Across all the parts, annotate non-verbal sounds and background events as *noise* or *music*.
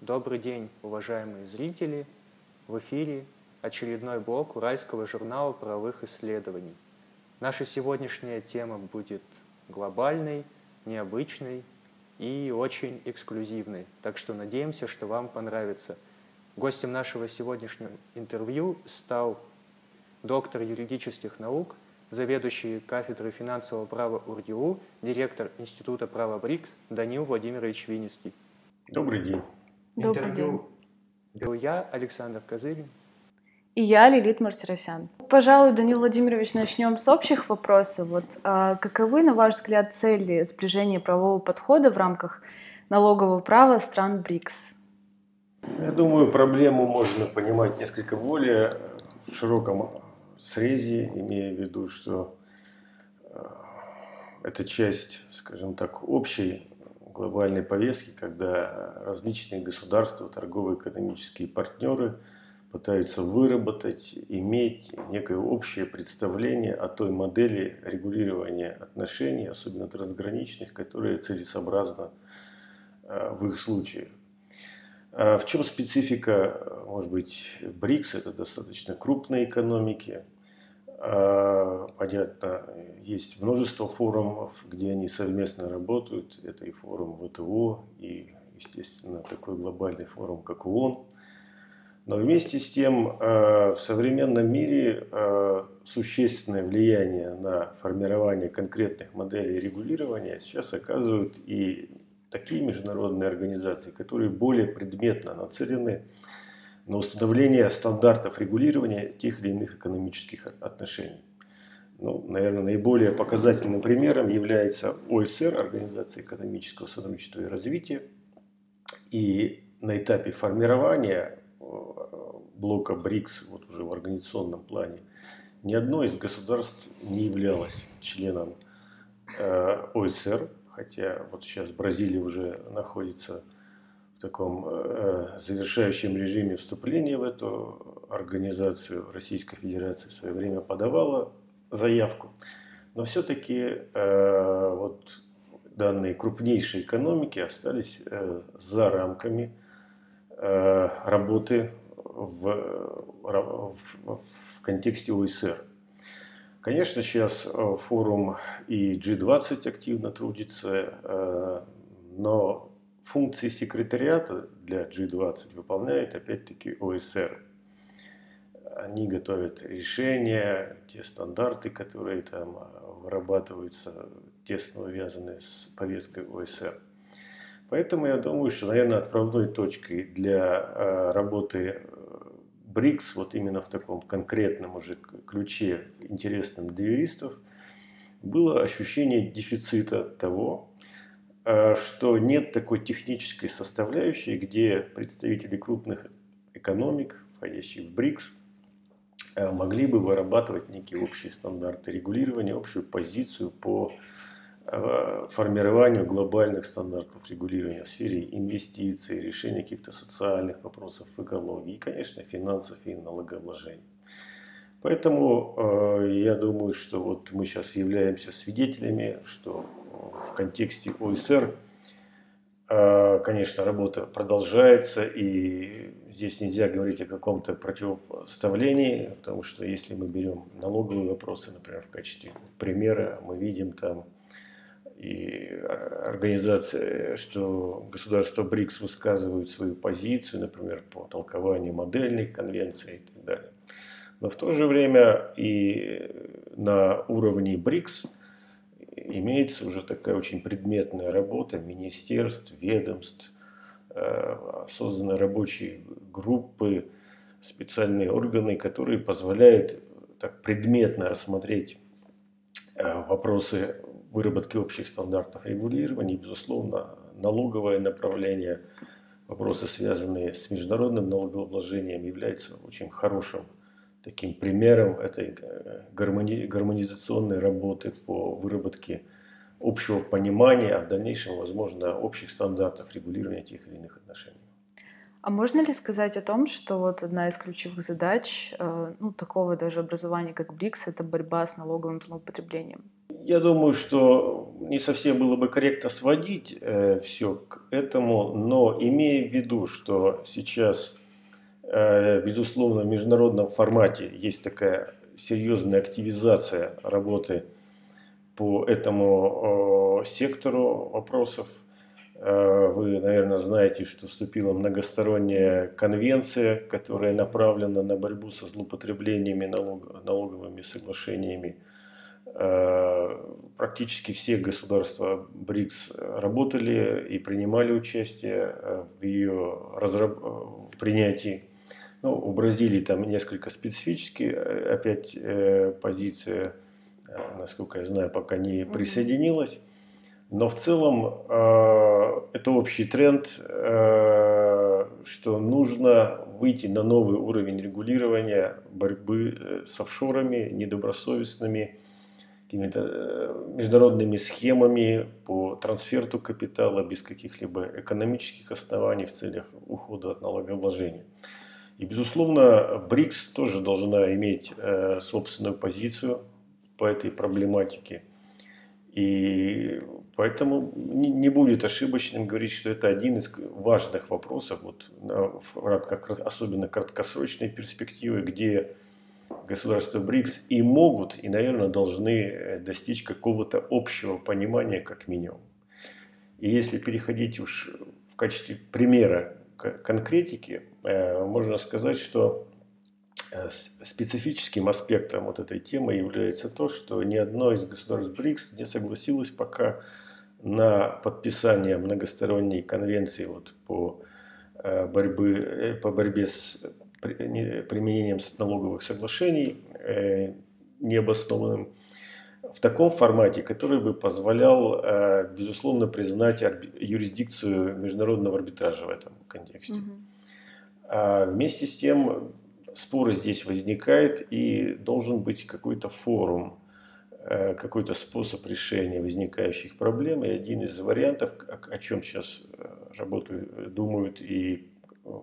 Добрый день, уважаемые зрители! В эфире очередной блок Уральского журнала правовых исследований. Наша сегодняшняя тема будет глобальной, необычной и очень эксклюзивной, так что надеемся, что вам понравится. Гостем нашего сегодняшнего интервью стал доктор юридических наук, заведующий кафедрой финансового права УрГУ, директор Института права БРИКС Данил Владимирович Винницкий. Добрый день. Добрый Интервью день. я, Александр Козырин. И я, Лилит Мартиросян. Пожалуй, Данил Владимирович, начнем с общих вопросов. Вот, а каковы, на ваш взгляд, цели сближения правового подхода в рамках налогового права стран БРИКС? Я думаю, проблему можно понимать несколько более в широком срезе, имея в виду, что э, это часть, скажем так, общей глобальной повестки, когда различные государства, торговые экономические партнеры пытаются выработать, иметь некое общее представление о той модели регулирования отношений, особенно трансграничных, которая целесообразна э, в их случае. А в чем специфика, может быть, БРИКС? Это достаточно крупные экономики. А, понятно, есть множество форумов, где они совместно работают. Это и форум ВТО, и, естественно, такой глобальный форум, как ООН. Но вместе с тем а, в современном мире существенное влияние на формирование конкретных моделей регулирования сейчас оказывают и такие международные организации, которые более предметно нацелены на установление стандартов регулирования тех или иных экономических отношений. Ну, наверное, наиболее показательным примером является ОСР, Организация экономического сотрудничества и развития. И на этапе формирования э, блока БРИКС, вот уже в организационном плане, ни одно из государств не являлось членом э, ОСР, хотя вот сейчас Бразилия уже находится таком э, завершающем режиме вступления в эту организацию. Российская Федерация в свое время подавала заявку, но все-таки э, вот данные крупнейшие экономики остались э, за рамками э, работы в, в, в контексте ОСР. Конечно, сейчас э, форум и G20 активно трудится, э, но функции секретариата для G20 выполняет опять-таки ОСР. Они готовят решения, те стандарты, которые там э, вырабатываются, тесно увязаны с повесткой ОСР. Поэтому я думаю, что, наверное, отправной точкой для работы БРИКС вот именно в таком конкретном уже ключе, интересном для юристов, было ощущение дефицита того, э, что нет такой технической составляющей, где представители крупных экономик, входящих в БРИКС, э, могли бы вырабатывать некие общие стандарты регулирования, общую позицию по Э, формированию глобальных стандартов регулирования в сфере инвестиций, решения каких-то социальных вопросов в экологии и, конечно, финансов и налогообложения. Поэтому э, я думаю, что вот мы сейчас являемся свидетелями, что в контексте ОСР, э, конечно, работа продолжается, и здесь нельзя говорить о каком-то противопоставлении, потому что если мы берем налоговые вопросы, например, в качестве примера, мы видим там и организация, что государства БРИКС высказывают свою позицию, например, по толкованию модельных конвенций и так далее. Но в то же время и на уровне БРИКС имеется уже такая очень предметная работа министерств, ведомств, э, созданы рабочие группы, специальные органы, которые позволяют так предметно рассмотреть э, вопросы выработки общих стандартов регулирования, безусловно, налоговое направление, вопросы, связанные с международным налогообложением, являются очень хорошим таким примером этой э, гармони гармонизационной работы по выработке общего понимания, а в дальнейшем, возможно, общих стандартов регулирования тех или иных отношений. А можно ли сказать о том, что вот одна из ключевых задач э, ну, такого даже образования, как БРИКС, это борьба с налоговым злоупотреблением? Я думаю, что не совсем было бы корректно сводить э, все к этому, но имея в виду, что сейчас, безусловно, в международном формате есть такая серьезная активизация работы по этому э, сектору вопросов. Э, вы, наверное, знаете, что вступила многосторонняя конвенция, которая направлена на борьбу со злоупотреблениями налог, налоговыми соглашениями Э, практически все государства БРИКС работали и принимали участие э, в ее разраб... принятии. Ну, у Бразилии там несколько специфические, э, опять позиция, насколько я знаю, пока не присоединилась. Но в целом это общий тренд, что нужно выйти на новый уровень регулирования борьбы с офшорами, недобросовестными какими-то э, международными схемами по трансферту капитала без каких-либо экономических оснований в целях ухода от налогообложения. И, безусловно, БРИКС тоже должна иметь э, собственную позицию по этой проблематике. И поэтому не будет ошибочным говорить, что это один из важных вопросов, вот, в рамках особенно краткосрочной перспективы, где государства БРИКС и могут, и, наверное, должны э, достичь какого-то общего понимания как минимум. И если переходить уж в качестве примера конкретики, можно сказать, что э, специфическим аспектом вот этой темы является то, что ни одно из государств БРИКС не согласилось пока на подписание многосторонней конвенции вот по, борьбы, по борьбе с применением налоговых соглашений э, необоснованным в таком формате, который бы позволял, э, безусловно, признать юрисдикцию международного арбитража в этом контексте. Угу. А вместе с тем споры здесь возникает и должен быть какой-то форум, э, какой-то способ решения возникающих проблем. И один из вариантов, о чем сейчас работают, думают и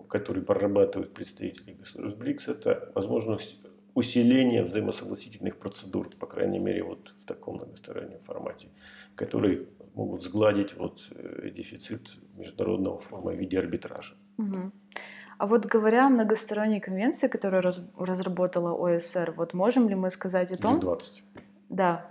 который прорабатывают представители государств БРИКС, это возможность усиления взаимосогласительных процедур, по крайней мере, вот в таком многостороннем формате, которые могут сгладить вот э, дефицит международного форума в виде арбитража. Угу. А вот говоря о многосторонней конвенции, которую раз, разработала ОСР, вот можем ли мы сказать о том... G20. Да.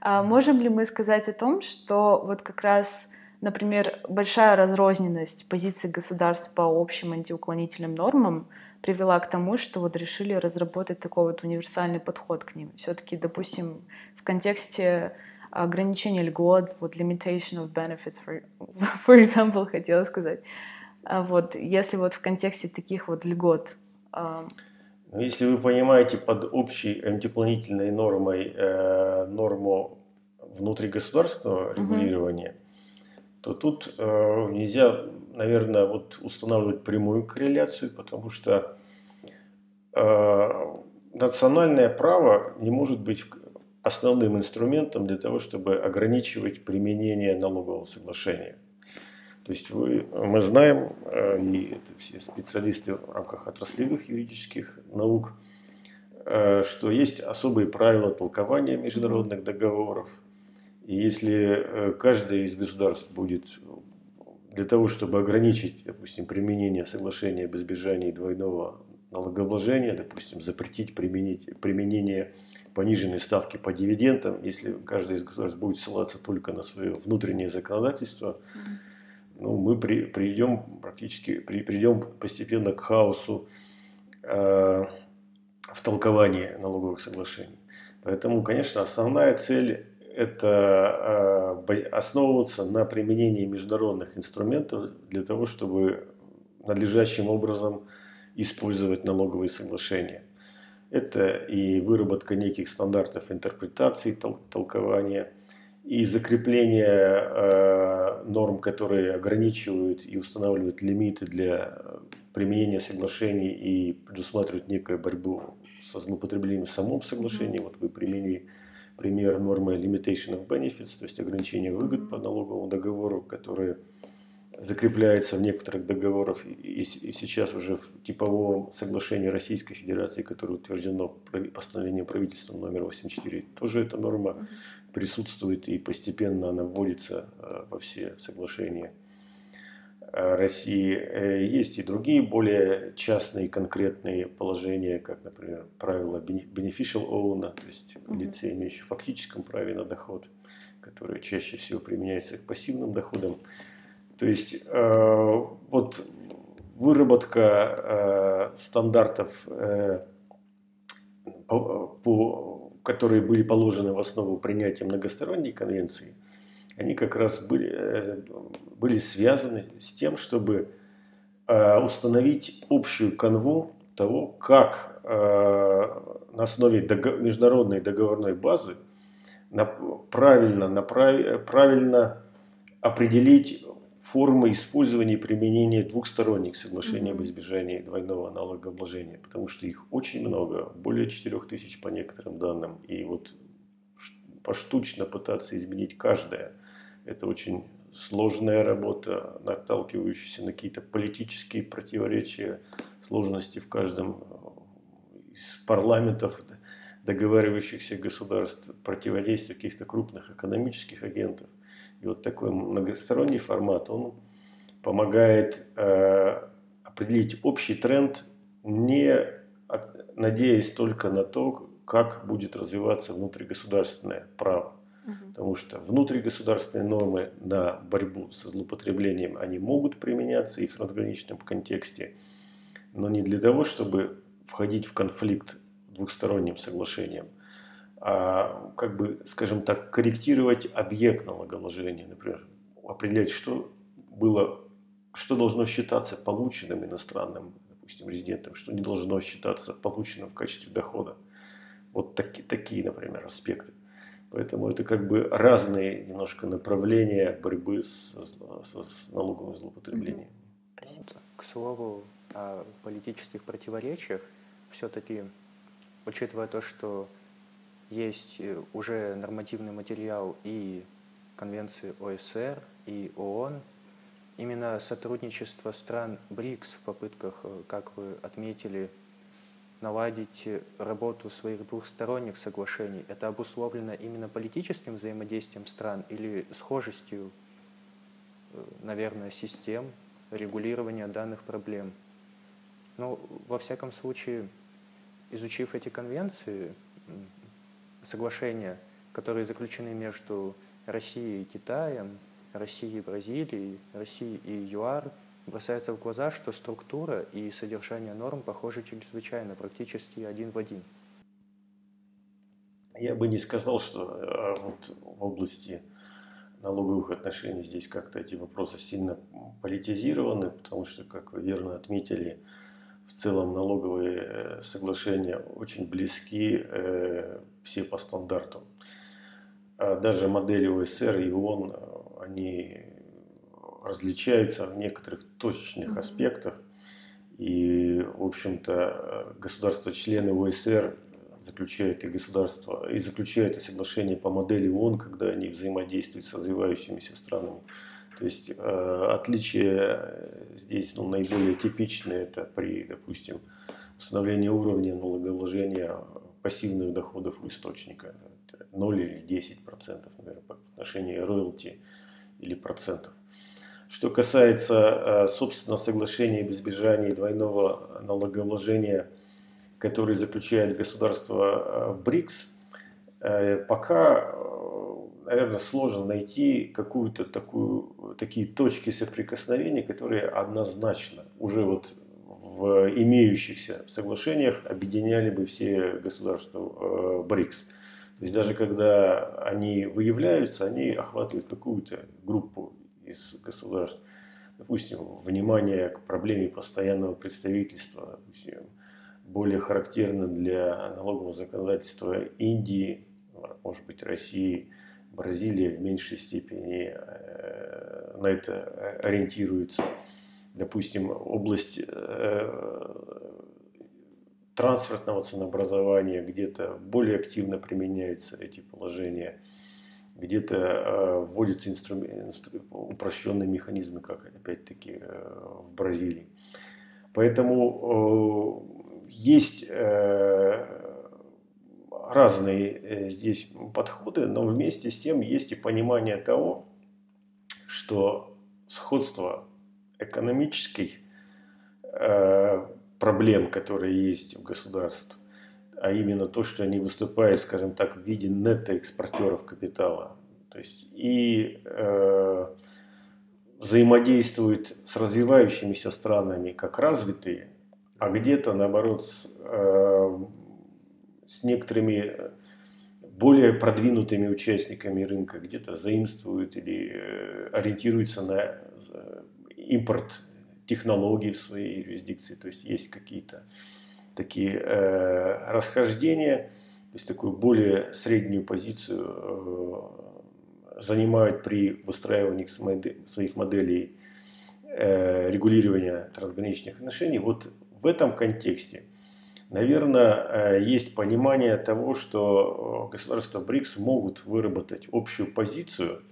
А можем ли мы сказать о том, что вот как раз Например, большая разрозненность позиций государств по общим антиуклонительным нормам привела к тому, что вот решили разработать такой вот универсальный подход к ним. Все-таки, допустим, в контексте ограничения льгот, вот limitation of benefits, for, *laughs* for example, хотела сказать. А вот если вот в контексте таких вот льгот. Ну, если вы понимаете под общей антиуклонительной нормой э, норму внутригосударственного регулирования, mm-hmm то тут э, нельзя, наверное, вот устанавливать прямую корреляцию, потому что э, национальное право не может быть основным инструментом для того, чтобы ограничивать применение налогового соглашения. То есть вы, мы знаем, э, и это все специалисты в рамках отраслевых юридических наук, э, что есть особые правила толкования международных договоров – и если э, каждое из государств будет для того, чтобы ограничить, допустим, применение соглашения об избежании двойного налогообложения, допустим, запретить применить, применение пониженной ставки по дивидендам, если каждое из государств будет ссылаться только на свое внутреннее законодательство, ну, мы при, придем практически при, придем постепенно к хаосу э, в толковании налоговых соглашений. Поэтому, конечно, основная цель это э, основываться на применении международных инструментов для того, чтобы надлежащим образом использовать налоговые соглашения. Это и выработка неких стандартов интерпретации, толкования, и закрепление э, норм, которые ограничивают и устанавливают лимиты для применения соглашений и предусматривают некую борьбу со злоупотреблением в самом соглашении. Вот вы применили пример нормы limitation of benefits, то есть ограничение выгод по налоговому договору, которые закрепляются в некоторых договорах. И, сейчас уже в типовом соглашении Российской Федерации, которое утверждено постановлением правительства номер 84, тоже эта норма присутствует и постепенно она вводится во все соглашения России. Есть и другие более частные конкретные положения, как, например, правило beneficial owner, то есть лица, имеющие фактическом праве на доход, которое чаще всего применяется к пассивным доходам. То есть вот выработка стандартов по, по, которые были положены в основу принятия многосторонней конвенции, они как раз были, э, были связаны с тем, чтобы э, установить общую канву того, как э, на основе международной договорной базы правильно, направ, правильно определить формы использования и применения двухсторонних соглашений mm-hmm. об избежании двойного налогообложения, потому что их очень много, более 4 тысяч по некоторым данным, и вот поштучно пытаться изменить каждое, это очень сложная работа, наталкивающаяся на какие-то политические противоречия, сложности в каждом из парламентов, договаривающихся государств, противодействие каких-то крупных экономических агентов. И вот такой многосторонний формат, он помогает э, определить общий тренд, не от, надеясь только на то, как будет развиваться внутригосударственное право. Угу. Потому что внутригосударственные нормы на борьбу со злоупотреблением, они могут применяться и в трансграничном контексте, но не для того, чтобы входить в конфликт двухсторонним соглашением, как бы, скажем так, корректировать объект налогообложения, например, определять, что было, что должно считаться полученным иностранным, допустим, резидентом, что не должно считаться полученным в качестве дохода. Вот таки, такие, например, аспекты. Поэтому это как бы разные немножко направления борьбы с, с, с налоговым злоупотреблением. Спасибо. К слову о политических противоречиях, все-таки, учитывая то, что есть э, уже нормативный материал и Конвенции ОСР, и ООН. Именно сотрудничество стран БРИКС в попытках, э, как вы отметили, наладить работу своих двухсторонних соглашений, это обусловлено именно политическим взаимодействием стран или схожестью, э, наверное, систем регулирования данных проблем. Но, ну, во всяком случае, изучив эти конвенции, соглашения, которые заключены между Россией и Китаем, Россией и Бразилией, Россией и ЮАР, бросается в глаза, что структура и содержание норм похожи чрезвычайно, практически один в один. Я бы не сказал, что а, вот в области налоговых отношений здесь как-то эти вопросы сильно политизированы, потому что, как вы верно отметили, в целом налоговые э, соглашения очень близки э, все по стандарту. А даже модели ОСР и ООН, э, они различаются в некоторых точечных аспектах. И, в общем-то, государства-члены ОСР заключают и государства, и заключают и соглашения по модели ООН, когда они взаимодействуют с развивающимися странами. То есть э, отличие здесь ну, наиболее типичное это при, допустим, установлении уровня налогообложения пассивных доходов у источника. 0 или 10 процентов, например, по отношению роялти или процентов. Что касается, э, собственно, соглашения об избежании двойного налогообложения, которые заключает государство э, БРИКС, э, пока наверное, сложно найти какую-то такую, такие точки соприкосновения, которые однозначно уже вот в имеющихся соглашениях объединяли бы все государства э, БРИКС. То есть даже когда они выявляются, они охватывают какую-то группу из государств. Допустим, внимание к проблеме постоянного представительства, допустим, более характерно для налогового законодательства Индии, может быть, России – Бразилия в меньшей степени э, на это ориентируется. Допустим, область э, трансфертного ценообразования где-то более активно применяются эти положения, где-то э, вводятся инструмент, упрощенные механизмы, как опять-таки в Бразилии. Поэтому есть разные здесь подходы, но вместе с тем есть и понимание того, что сходство экономических проблем, которые есть у государств, а именно то, что они выступают, скажем так, в виде нетто-экспортеров капитала. То есть и э, взаимодействуют с развивающимися странами как развитые, а где-то наоборот с, э, с некоторыми более продвинутыми участниками рынка, где-то заимствуют или э, ориентируются на э, импорт технологий в своей юрисдикции. То есть есть какие-то такие э, расхождения, то есть такую более среднюю позицию э, занимают при выстраивании своих моделей э, регулирования трансграничных отношений. Вот в этом контексте, наверное, э, есть понимание того, что э, государства БРИКС могут выработать общую позицию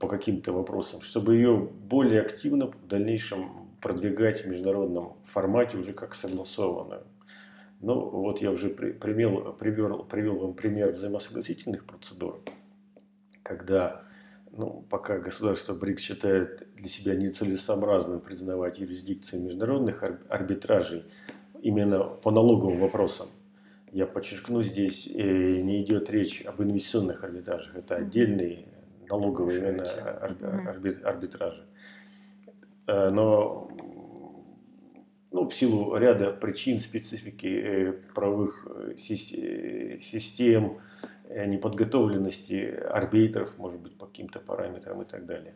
по каким-то вопросам, чтобы ее более активно в дальнейшем продвигать в международном формате уже как согласованную. Ну, вот я уже привел, привел, привел вам пример взаимосогласительных процедур, когда, ну, пока государство БРИКС считает для себя нецелесообразным признавать юрисдикции международных арбитражей именно по налоговым вопросам, я подчеркну, здесь э, не идет речь об инвестиционных арбитражах, это отдельные налоговые именно арбитражи. Э, но ну, в силу ряда причин, специфики э, правовых э, систем, неподготовленности арбитров, может быть, по каким-то параметрам и так далее.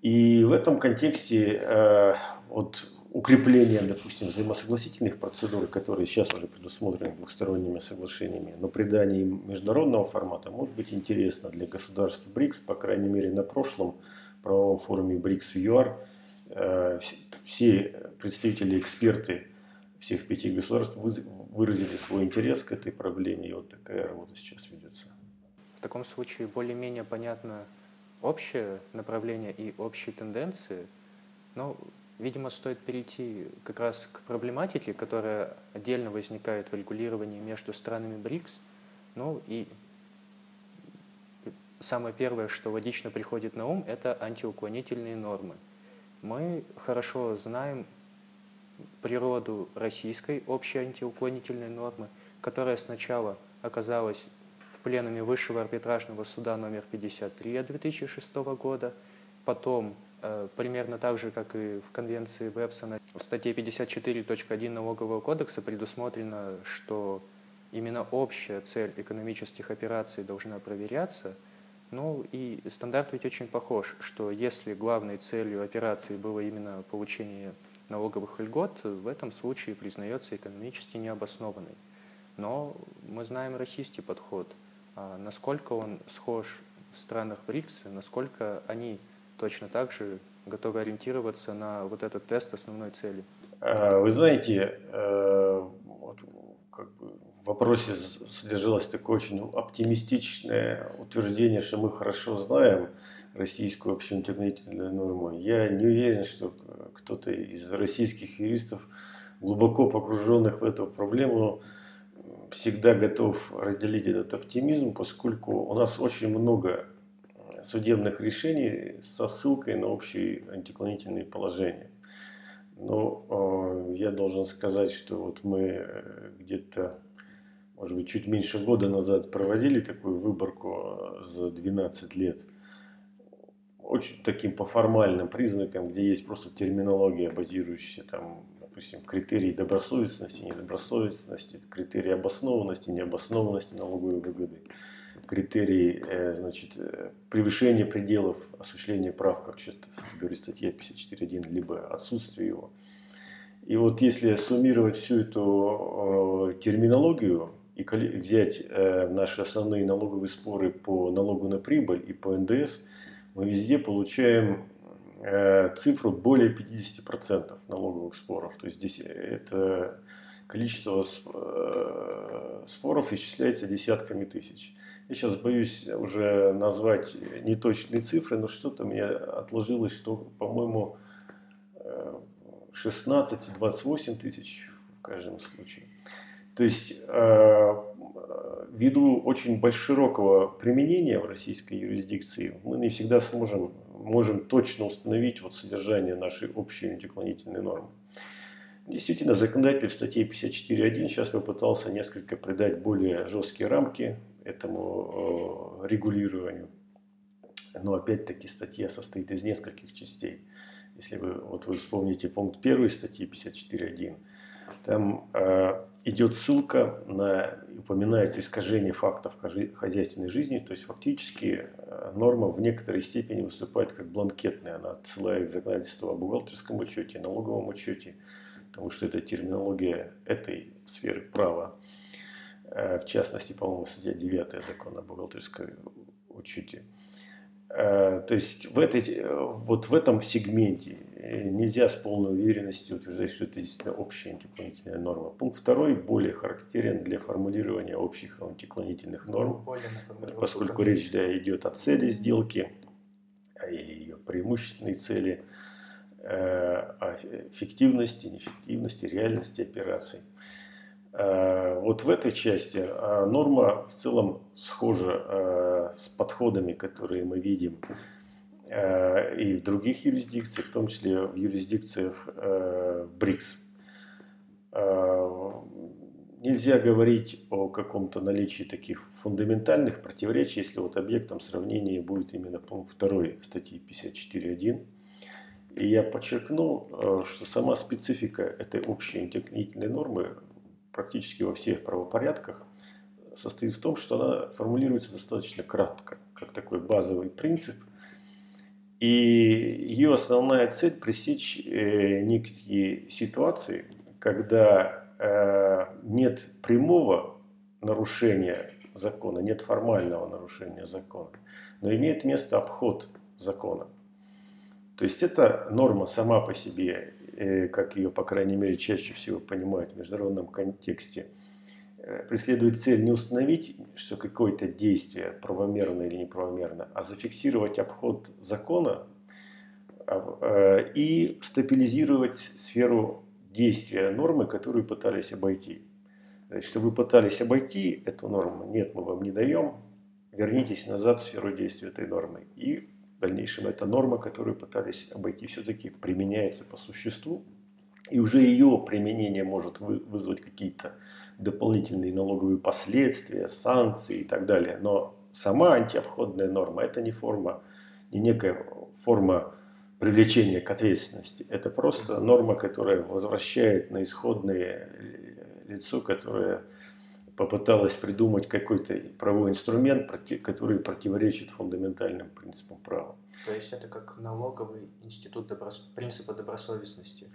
И в этом контексте вот укрепление, допустим, взаимосогласительных процедур, которые сейчас уже предусмотрены двухсторонними соглашениями, но придание им международного формата может быть интересно для государств БРИКС, по крайней мере, на прошлом правовом форуме БРИКС в ЮАР э, все представители, эксперты всех пяти государств выразили свой интерес к этой проблеме, и вот такая работа сейчас ведется. В таком случае более-менее понятно общее направление и общие тенденции, но, видимо, стоит перейти как раз к проблематике, которая отдельно возникает в регулировании между странами БРИКС, ну и самое первое, что логично приходит на ум, это антиуклонительные нормы. Мы хорошо знаем природу российской общей антиуклонительной нормы, которая сначала оказалась в пленуме Высшего арбитражного суда номер 53 от 2006 года, потом примерно так же, как и в конвенции Вебсона, в статье 54.1 налогового кодекса предусмотрено, что именно общая цель экономических операций должна проверяться – ну и стандарт ведь очень похож, что если главной целью операции было именно получение налоговых льгот, в этом случае признается экономически необоснованной. Но мы знаем российский подход. А насколько он схож в странах БРИКС, насколько они точно так же готовы ориентироваться на вот этот тест основной цели? А, вы знаете, э, вот, как бы в вопросе содержалось такое очень оптимистичное утверждение, что мы хорошо знаем российскую общеинтегрительную норму. Я не уверен, что кто-то из российских юристов, глубоко погруженных в эту проблему, всегда готов разделить этот оптимизм, поскольку у нас очень много судебных решений со ссылкой на общие антиклонительные положения. Но э, я должен сказать, что вот мы э, где-то может быть, чуть меньше года назад проводили такую выборку э, за 12 лет. Очень таким по формальным признакам, где есть просто терминология, базирующаяся там, допустим, критерии добросовестности, недобросовестности, критерии обоснованности, необоснованности налоговой выгоды, критерии э, значит, э, превышения пределов осуществления прав, как сейчас говорит статья 54.1, либо отсутствие его. И вот если суммировать всю эту э, терминологию, и взять наши основные налоговые споры по налогу на прибыль и по НДС, мы везде получаем цифру более 50% налоговых споров. То есть здесь это количество споров исчисляется десятками тысяч. Я сейчас боюсь уже назвать неточные цифры, но что-то мне отложилось, что, по-моему, 16-28 тысяч в каждом случае. То есть э, ввиду очень широкого применения в российской юрисдикции мы не всегда сможем можем точно установить вот содержание нашей общей антиклонительной нормы. Действительно, законодатель в статье 54.1 сейчас попытался несколько придать более жесткие рамки этому э, регулированию. Но опять-таки статья состоит из нескольких частей. Если вы, вот вы вспомните пункт 1 статьи 54.1, там э, идет ссылка на, упоминается искажение фактов хозяйственной жизни, то есть фактически э, норма в некоторой степени выступает как бланкетная, она отсылает законодательство о бухгалтерском учете, налоговом учете, потому что это терминология этой сферы права. Э, в частности, по-моему, статья 9 закона о бухгалтерском учете. Э, то есть в, этой, вот в этом сегменте э, нельзя с полной уверенностью утверждать, что это действительно общая антиклонительная норма. Пункт второй более характерен для формулирования общих антиклонительных норм, поскольку речь да, идет о цели сделки а, или ее преимущественной цели, о фиктивности, неэффективности, реальности операций. Э, вот в этой части э, норма в целом схожа э, с подходами, которые мы видим и в других юрисдикциях, в том числе в юрисдикциях БРИКС. Нельзя говорить о каком-то наличии таких фундаментальных противоречий, если вот объектом сравнения будет именно пункт 2 статьи 54.1. И я подчеркну, что сама специфика этой общей интеллектуальной нормы практически во всех правопорядках состоит в том, что она формулируется достаточно кратко, как такой базовый принцип. И ее основная цель пресечь э, некие ситуации, когда э, нет прямого нарушения закона, нет формального нарушения закона, но имеет место обход закона. То есть эта норма сама по себе как ее, по крайней мере, чаще всего понимают в международном контексте, э, преследует цель не установить, что какое-то действие правомерно или неправомерно, а зафиксировать обход закона а, э, и стабилизировать сферу действия нормы, которую пытались обойти. Что вы пытались обойти эту норму, нет, мы вам не даем, вернитесь назад в сферу действия этой нормы. И дальнейшем эта норма, которую пытались обойти, все-таки применяется по существу. И уже ее применение может вызвать какие-то дополнительные налоговые последствия, санкции и так далее. Но сама антиобходная норма – это не форма, не некая форма привлечения к ответственности. Это просто норма, которая возвращает на исходное лицо, которое попыталась придумать какой-то правовой инструмент, который противоречит фундаментальным принципам права. То есть это как налоговый институт доброс... принципа добросовестности?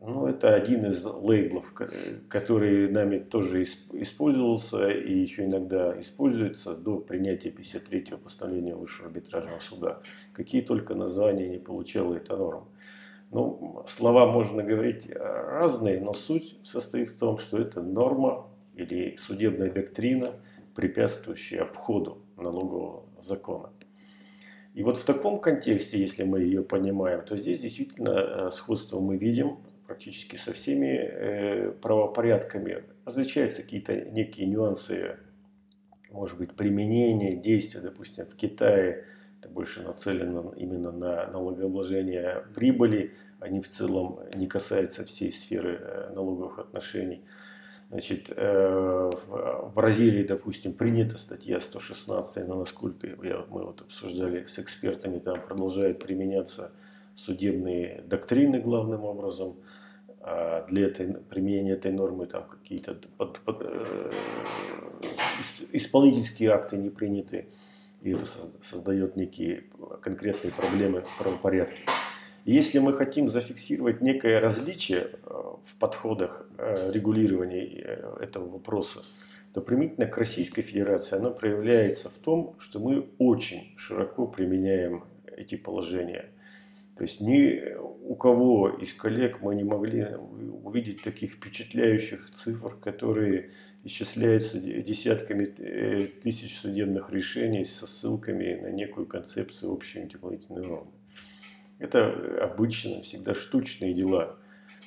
Ну, это один из лейблов, который нами тоже использовался и еще иногда используется до принятия 53-го постановления Высшего арбитражного суда. Какие только названия не получала эта норма. Ну, слова можно говорить разные, но суть состоит в том, что это норма или судебная доктрина, препятствующая обходу налогового закона. И вот в таком контексте, если мы ее понимаем, то здесь действительно э, сходство мы видим практически со всеми э, правопорядками. Различаются какие-то некие нюансы, может быть, применения, действия, допустим, в Китае это больше нацелено именно на налогообложение прибыли, они в целом не касаются всей сферы э, налоговых отношений. Значит, э, в Бразилии, допустим, принята статья 116, но насколько я, мы вот обсуждали с экспертами, там продолжают применяться судебные доктрины главным образом. А для этой, применения этой нормы там какие-то под, под, э, исполнительские акты не приняты. И это создает некие конкретные проблемы в правопорядке. Если мы хотим зафиксировать некое различие э, в подходах э, регулирования э, этого вопроса, то применительно к Российской Федерации оно проявляется в том, что мы очень широко применяем эти положения. То есть ни у кого из коллег мы не могли увидеть таких впечатляющих цифр, которые исчисляются десятками тысяч судебных решений со ссылками на некую концепцию общей антипланетной нормы. Это обычно, всегда штучные дела.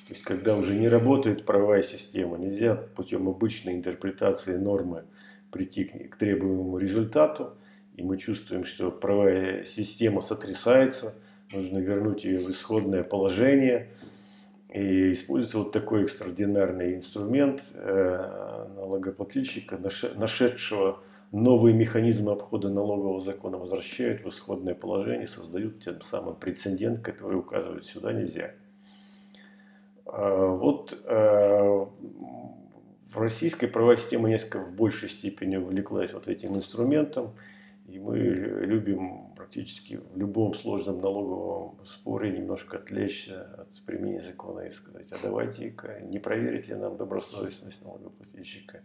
То есть, когда уже не работает правовая система, нельзя путем обычной интерпретации нормы прийти к требуемому результату, и мы чувствуем, что правовая система сотрясается, нужно вернуть ее в исходное положение. И используется вот такой экстраординарный инструмент э, налогоплательщика, нашедшего новые механизмы обхода налогового закона, возвращают в исходное положение, создают тем самым прецедент, который указывают сюда нельзя. А, вот э, в российской правовой системе несколько в большей степени увлеклась вот этим инструментом. И мы любим практически в любом сложном налоговом споре немножко отвлечься от применения закона и сказать, а давайте-ка, не проверить ли нам добросовестность налогоплательщика,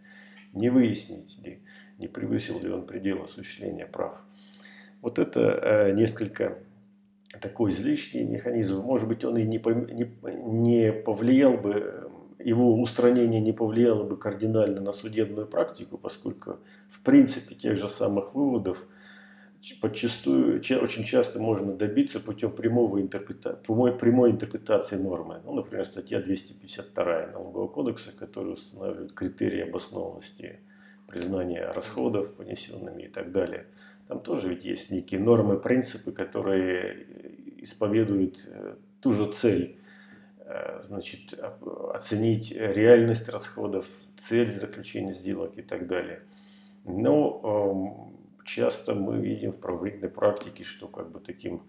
не выяснить ли, не превысил ли он предел осуществления прав. Вот это э, несколько такой излишний механизм. Может быть, он и не, повлиял бы его устранение не повлияло бы кардинально на судебную практику, поскольку в принципе тех же самых выводов подчастую, очень часто можно добиться путем прямого интерпрета, прямой, прямой интерпретации нормы. Ну, например, статья 252 Налогового кодекса, которая устанавливает критерии обоснованности признания расходов понесенными и так далее. Там тоже ведь есть некие нормы, принципы, которые исповедуют э, ту же цель Э, значит, оценить реальность расходов, цель заключения сделок и так далее. Но эм, часто мы видим в правовой практике, что как бы таким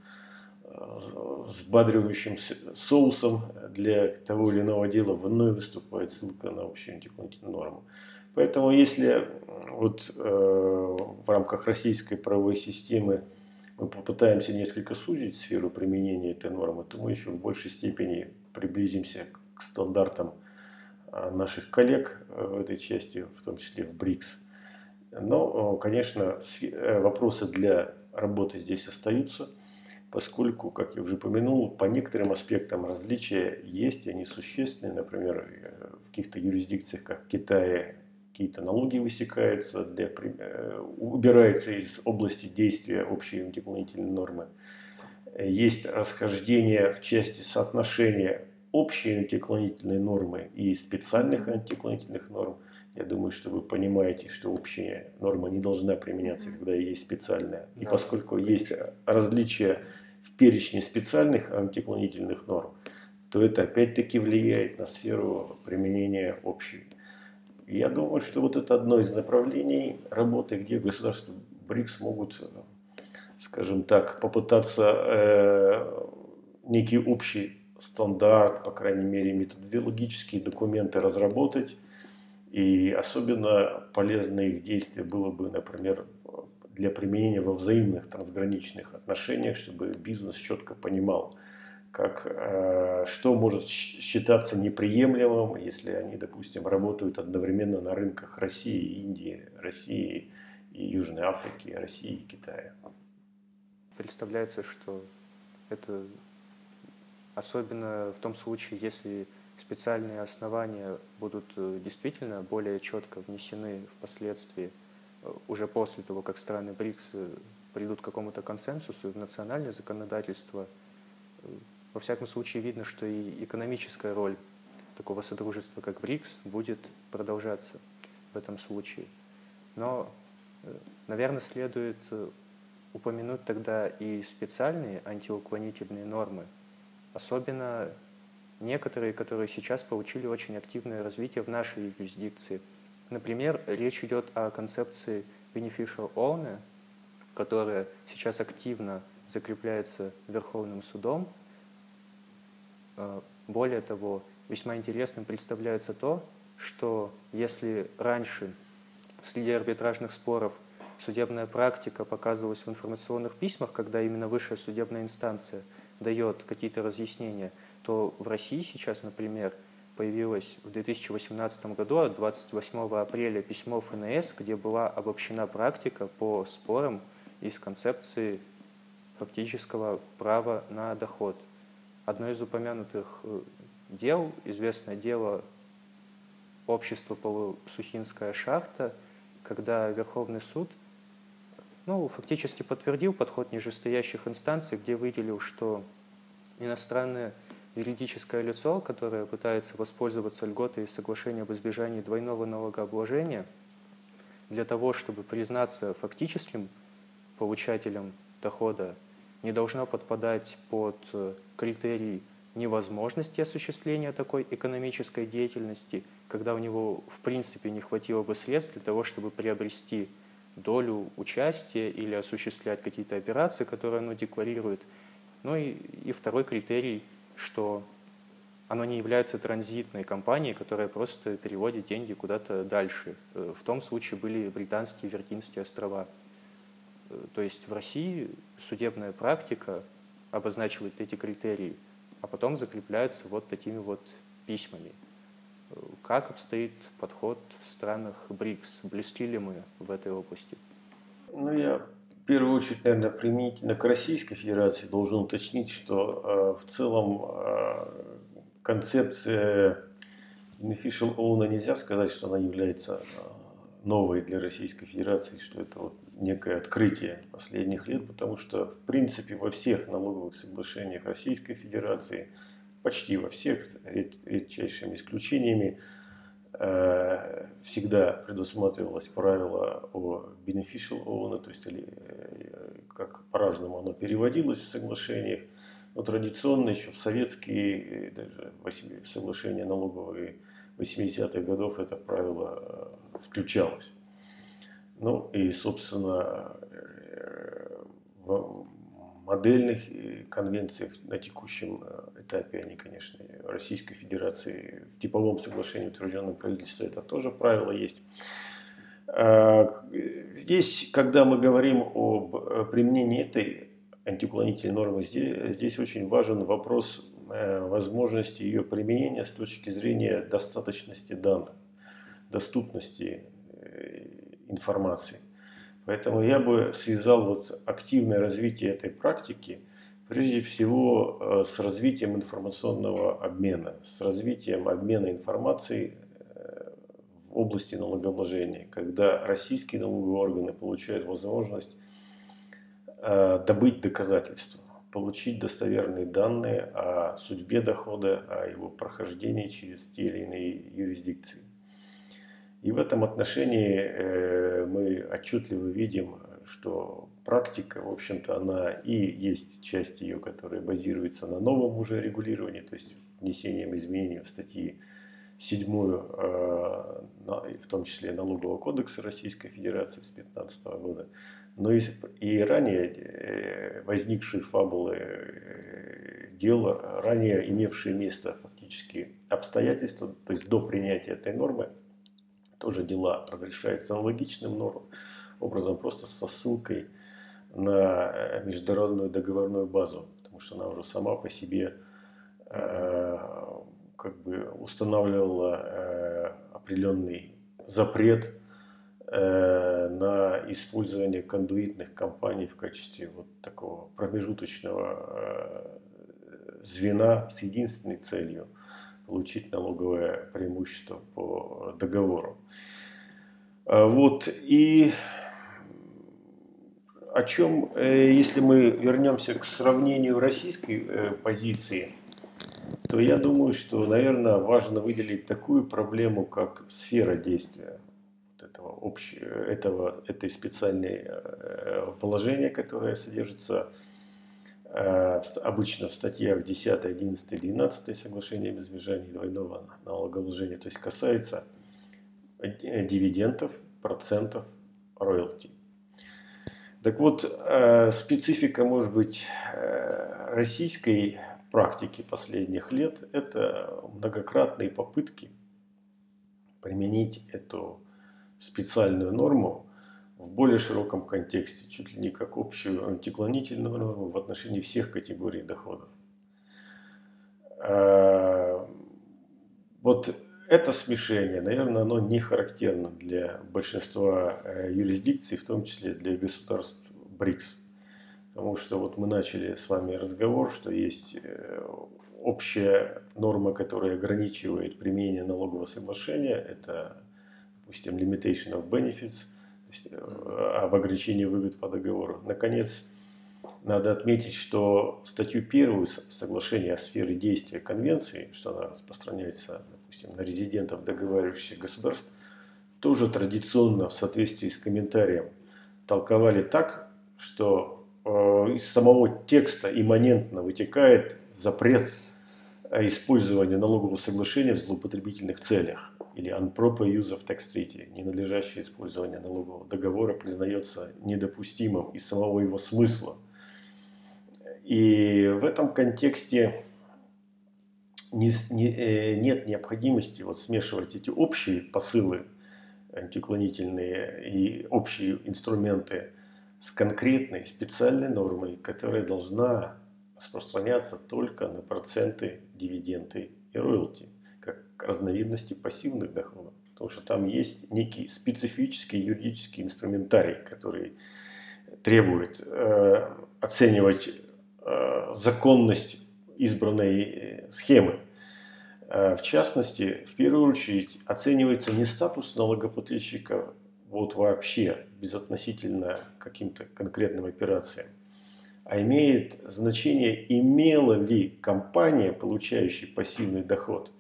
э, взбадривающим соусом для того или иного дела вновь выступает ссылка на общую антиконтинентальную норму. Поэтому если вот э, в рамках российской правовой системы мы попытаемся несколько сузить сферу применения этой нормы, то мы еще в большей степени приблизимся к стандартам а, наших коллег э, в этой части, в том числе в БРИКС. Но, конечно, э, вопросы для работы здесь остаются, поскольку, как я уже упомянул, по некоторым аспектам различия есть, и они существенные. Например, э, в каких-то юрисдикциях, как в Китае, какие-то налоги высекаются, для, убираются из области действия общей дополнительной нормы есть расхождение в части соотношения общей антиклонительной нормы и специальных антиклонительных норм. Я думаю, что вы понимаете, что общая норма не должна применяться, когда есть специальная. И да. поскольку есть различия в перечне специальных антиклонительных норм, то это опять-таки влияет на сферу применения общей. Я думаю, что вот это одно из направлений работы, где государства БРИКС могут скажем так, попытаться э, некий общий стандарт, по крайней мере, методологические документы разработать. И особенно полезно их действие было бы, например, для применения во взаимных трансграничных отношениях, чтобы бизнес четко понимал, как, э, что может считаться неприемлемым, если они, допустим, работают одновременно на рынках России, Индии, России и Южной Африки, России и Китая? Представляется, что это особенно в том случае, если специальные основания будут э, действительно более четко внесены впоследствии, э, уже после того, как страны БРИКС э, придут к какому-то консенсусу в национальное законодательство, во всяком случае видно, что и экономическая роль такого содружества, как БРИКС, будет продолжаться в этом случае. Но, наверное, следует упомянуть тогда и специальные антиуклонительные нормы, особенно некоторые, которые сейчас получили очень активное развитие в нашей юрисдикции. Например, речь идет о концепции beneficial owner, которая сейчас активно закрепляется Верховным судом. Э, более того, весьма интересным представляется то, что если раньше среди арбитражных споров – судебная практика показывалась в информационных письмах, когда именно высшая судебная инстанция дает какие-то разъяснения, то в России сейчас, например, появилось в 2018 году, 28 апреля, письмо ФНС, где была обобщена практика по спорам из концепции фактического права на доход. Одно из упомянутых э, дел, известное дело общества Полусухинская шахта, когда Верховный суд – ну, фактически подтвердил подход нижестоящих инстанций, где выделил, что иностранные юридическое лицо, которое пытается воспользоваться льготой соглашения об избежании двойного налогообложения для того, чтобы признаться фактическим получателем дохода, не должно подпадать под э, критерий невозможности осуществления такой экономической деятельности, когда у него в принципе не хватило бы средств для того, чтобы приобрести долю участия или осуществлять какие-то операции, которые оно декларирует. Ну и, и второй критерий, что оно не является транзитной компанией, которая просто переводит деньги куда-то дальше. Э, в том случае были британские Виргинские острова. То есть в России судебная практика обозначивает эти критерии, а потом закрепляется вот такими вот письмами. Как обстоит подход в странах БРИКС? Близки ли мы в этой области? Ну, я в первую очередь, наверное, применительно к Российской Федерации должен уточнить, что э, в целом э, концепция beneficial owner нельзя сказать, что она является э, новой для Российской Федерации, что это вот некое открытие последних лет, потому что, в принципе, во всех налоговых соглашениях Российской Федерации, почти во всех, ред, редчайшими исключениями, э, всегда предусматривалось правило о beneficial owner, то есть или, э, как по-разному оно переводилось в соглашениях, но традиционно еще в советские, даже соглашения налоговые 80-х годов это правило э, включалось. Ну и, собственно, э, в модельных э, конвенциях на текущем этапе они, конечно, Российской Федерации в типовом соглашении, утвержденном правительством, это тоже правило есть. Здесь, когда мы говорим об применении этой антиуклонительной нормы, здесь, здесь очень важен вопрос Э, возможности ее применения с точки зрения достаточности данных, доступности э, информации. Поэтому я бы связал вот активное развитие этой практики прежде всего э, с развитием информационного обмена, с развитием обмена информацией в области налогообложения, когда российские налоговые органы получают возможность добыть доказательства получить достоверные данные о судьбе дохода, о его прохождении через те или иные юрисдикции. И в этом отношении э, мы отчетливо видим, что практика, в общем-то, она и есть часть ее, которая базируется на новом уже регулировании, то есть внесением изменений в статьи 7, э, в том числе налогового кодекса Российской Федерации с 2015 года, но и, и ранее э, возникшие фабулы дела, ранее имевшие место фактически обстоятельства, то есть до принятия этой нормы, тоже дела разрешаются аналогичным нормам, образом просто со ссылкой на международную договорную базу, потому что она уже сама по себе э, как бы устанавливала э, определенный запрет Э, на использование кондуитных компаний в качестве вот такого промежуточного э, звена с единственной целью получить налоговое преимущество по договору. А вот и о чем, э, если мы вернемся к сравнению российской позиции, то я думаю, что, наверное, важно выделить такую проблему, как сфера действия этого, общего, этого, этой специальной э, положения, которое содержится э, обычно в статьях 10, 11, 12 соглашения об избежании двойного налогообложения, то есть касается э, дивидендов, процентов, роялти. Так вот, специфика, может быть, российской практики последних лет – это многократные попытки применить эту специальную норму в более широком контексте, чуть ли не как общую антиклонительную норму в отношении всех категорий доходов. А, вот это смешение, наверное, оно не характерно для большинства э, юрисдикций, в том числе для государств БРИКС. Потому что вот мы начали с вами разговор, что есть э, общая норма, которая ограничивает применение налогового соглашения. Это допустим, limitation of benefits, есть, э, об ограничении выгод по договору. Наконец, надо отметить, что статью первую соглашения о сфере действия конвенции, что она распространяется, допустим, на резидентов договаривающихся государств, тоже традиционно в соответствии с комментарием толковали так, что э, из самого текста имманентно вытекает запрет использования налогового соглашения в злоупотребительных целях или unproper use of tax treaty, ненадлежащее использование налогового договора признается недопустимым из самого его смысла. И в этом контексте не, не, э, нет необходимости вот смешивать эти общие посылы антиуклонительные и общие инструменты с конкретной специальной нормой, которая должна распространяться только на проценты, дивиденды и роялти, как разновидности пассивных доходов. Потому что там есть некий специфический юридический инструментарий, который требует э, оценивать э, законность избранной э, схемы. Э, в частности, в первую очередь оценивается не статус налогоплательщика вот вообще, безотносительно каким-то конкретным операциям, а имеет значение, имела ли компания, получающая пассивный доход,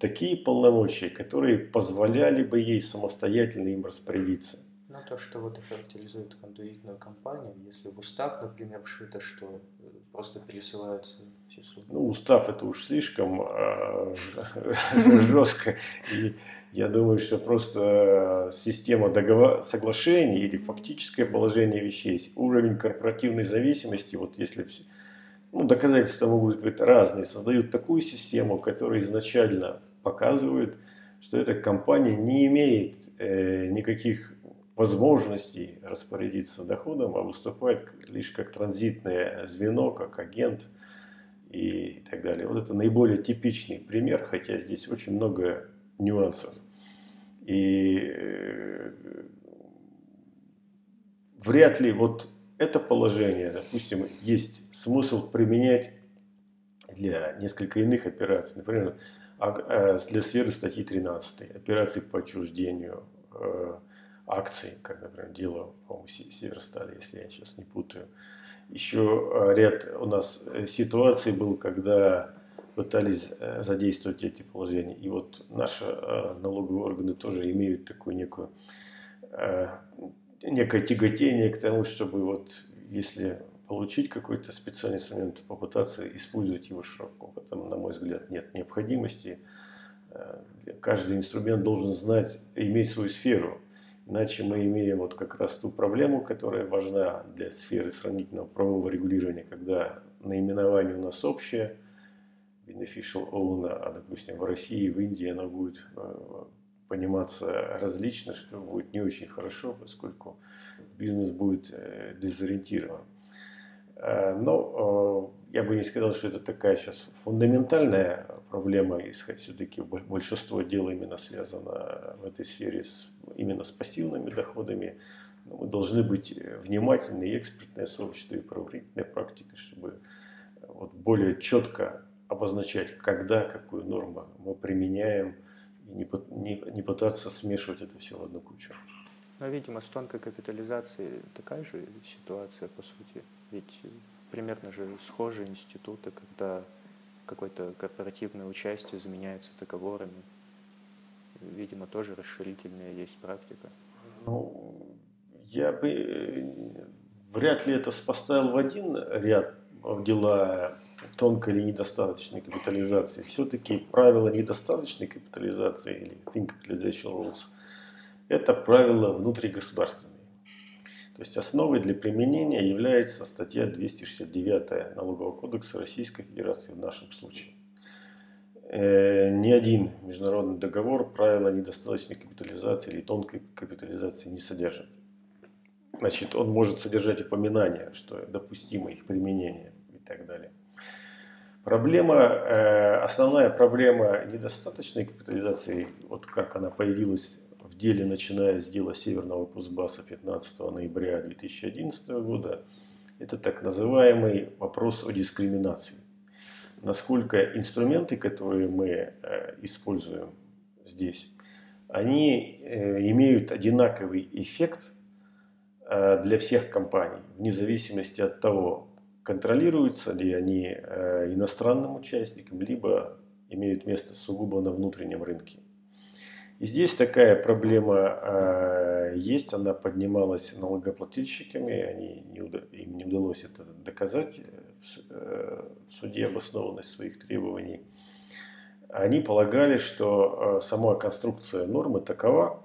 такие полномочия, которые позволяли бы ей самостоятельно им распорядиться. Но то, что вот характеризует кондуитную компанию, если в устав, например, вшито, что э, просто пересылаются все суммы. Ну, устав это уж слишком *laughs* э, жестко. И я думаю, что просто система договор... соглашений или фактическое положение вещей, уровень корпоративной зависимости, вот если ну, доказательства могут быть разные, создают такую систему, которая изначально показывает, что эта компания не имеет э, никаких возможностей распорядиться доходом, а выступает лишь как транзитное звено, как агент и так далее. Вот это наиболее типичный пример, хотя здесь очень много нюансов. И э, вряд ли вот это положение, допустим, есть смысл применять для несколько иных операций. Например, э, для сферы статьи 13, операции по отчуждению э, акций, как, например, дело, по-моему, Северстали, если я сейчас не путаю. Еще ряд у нас ситуаций был, когда пытались э, задействовать эти положения. И вот наши э, налоговые органы тоже имеют такую некую, э, некое тяготение к тому, чтобы вот если получить какой-то специальный инструмент, попытаться использовать его широко. В этом, на мой взгляд, нет необходимости. Каждый инструмент должен знать, иметь свою сферу. Иначе мы имеем вот как раз ту проблему, которая важна для сферы сравнительного правового регулирования, когда наименование у нас общее – beneficial owner, а, допустим, в России, в Индии она будет э, пониматься различно, что будет не очень хорошо, поскольку бизнес будет э, дезориентирован. Э, но я бы не сказал, что это такая сейчас фундаментальная проблема, все-таки большинство дел именно связано в этой сфере с, именно с пассивными доходами. Но мы должны быть внимательны, и экспертное сообщество, и правоохранительная практика, чтобы вот более четко обозначать, когда какую норму мы применяем, и не, не, не пытаться смешивать это все в одну кучу. Но, видимо, с тонкой капитализацией такая же ситуация, по сути. Ведь примерно же схожие институты, когда какое-то корпоративное участие заменяется договорами. Видимо, тоже расширительная есть практика. Ну, я бы э, вряд ли это поставил в один ряд дела тонкой или недостаточной капитализации. Все-таки правило недостаточной капитализации или Thin Capitalization Rules – это правило внутригосударственные. То есть основой для применения является статья 269 Налогового кодекса Российской Федерации в нашем случае. Э, ни один международный договор правила недостаточной капитализации или тонкой капитализации не содержит. Значит, он может содержать упоминания, что допустимо их применение и так далее. Проблема, э, основная проблема недостаточной капитализации, вот как она появилась в деле, начиная с дела Северного Кузбасса 15 ноября 2011 года, это так называемый вопрос о дискриминации. Насколько инструменты, которые мы э, используем здесь, они э, имеют одинаковый эффект для всех компаний, вне зависимости от того, контролируются ли они э, иностранным участником, либо имеют место сугубо на внутреннем рынке. И здесь такая проблема э, есть, она поднималась налогоплательщиками, они не, им не удалось это доказать э, в суде обоснованность своих требований. Они полагали, что сама конструкция нормы такова,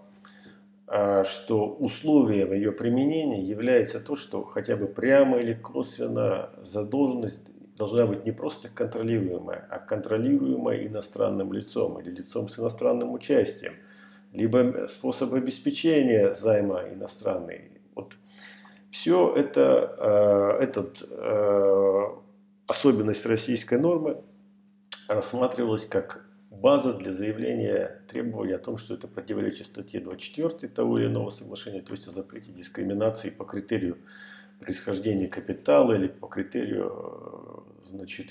что условием ее применения является то, что хотя бы прямо или косвенно задолженность должна быть не просто контролируемая, а контролируемая иностранным лицом или лицом с иностранным участием, либо способ обеспечения займа иностранный. Вот все это, э, этот, э, особенность российской нормы рассматривалась как база для заявления требований о том, что это противоречит статье 24 того или иного соглашения, то есть о запрете дискриминации по критерию происхождения капитала или по критерию э, значит,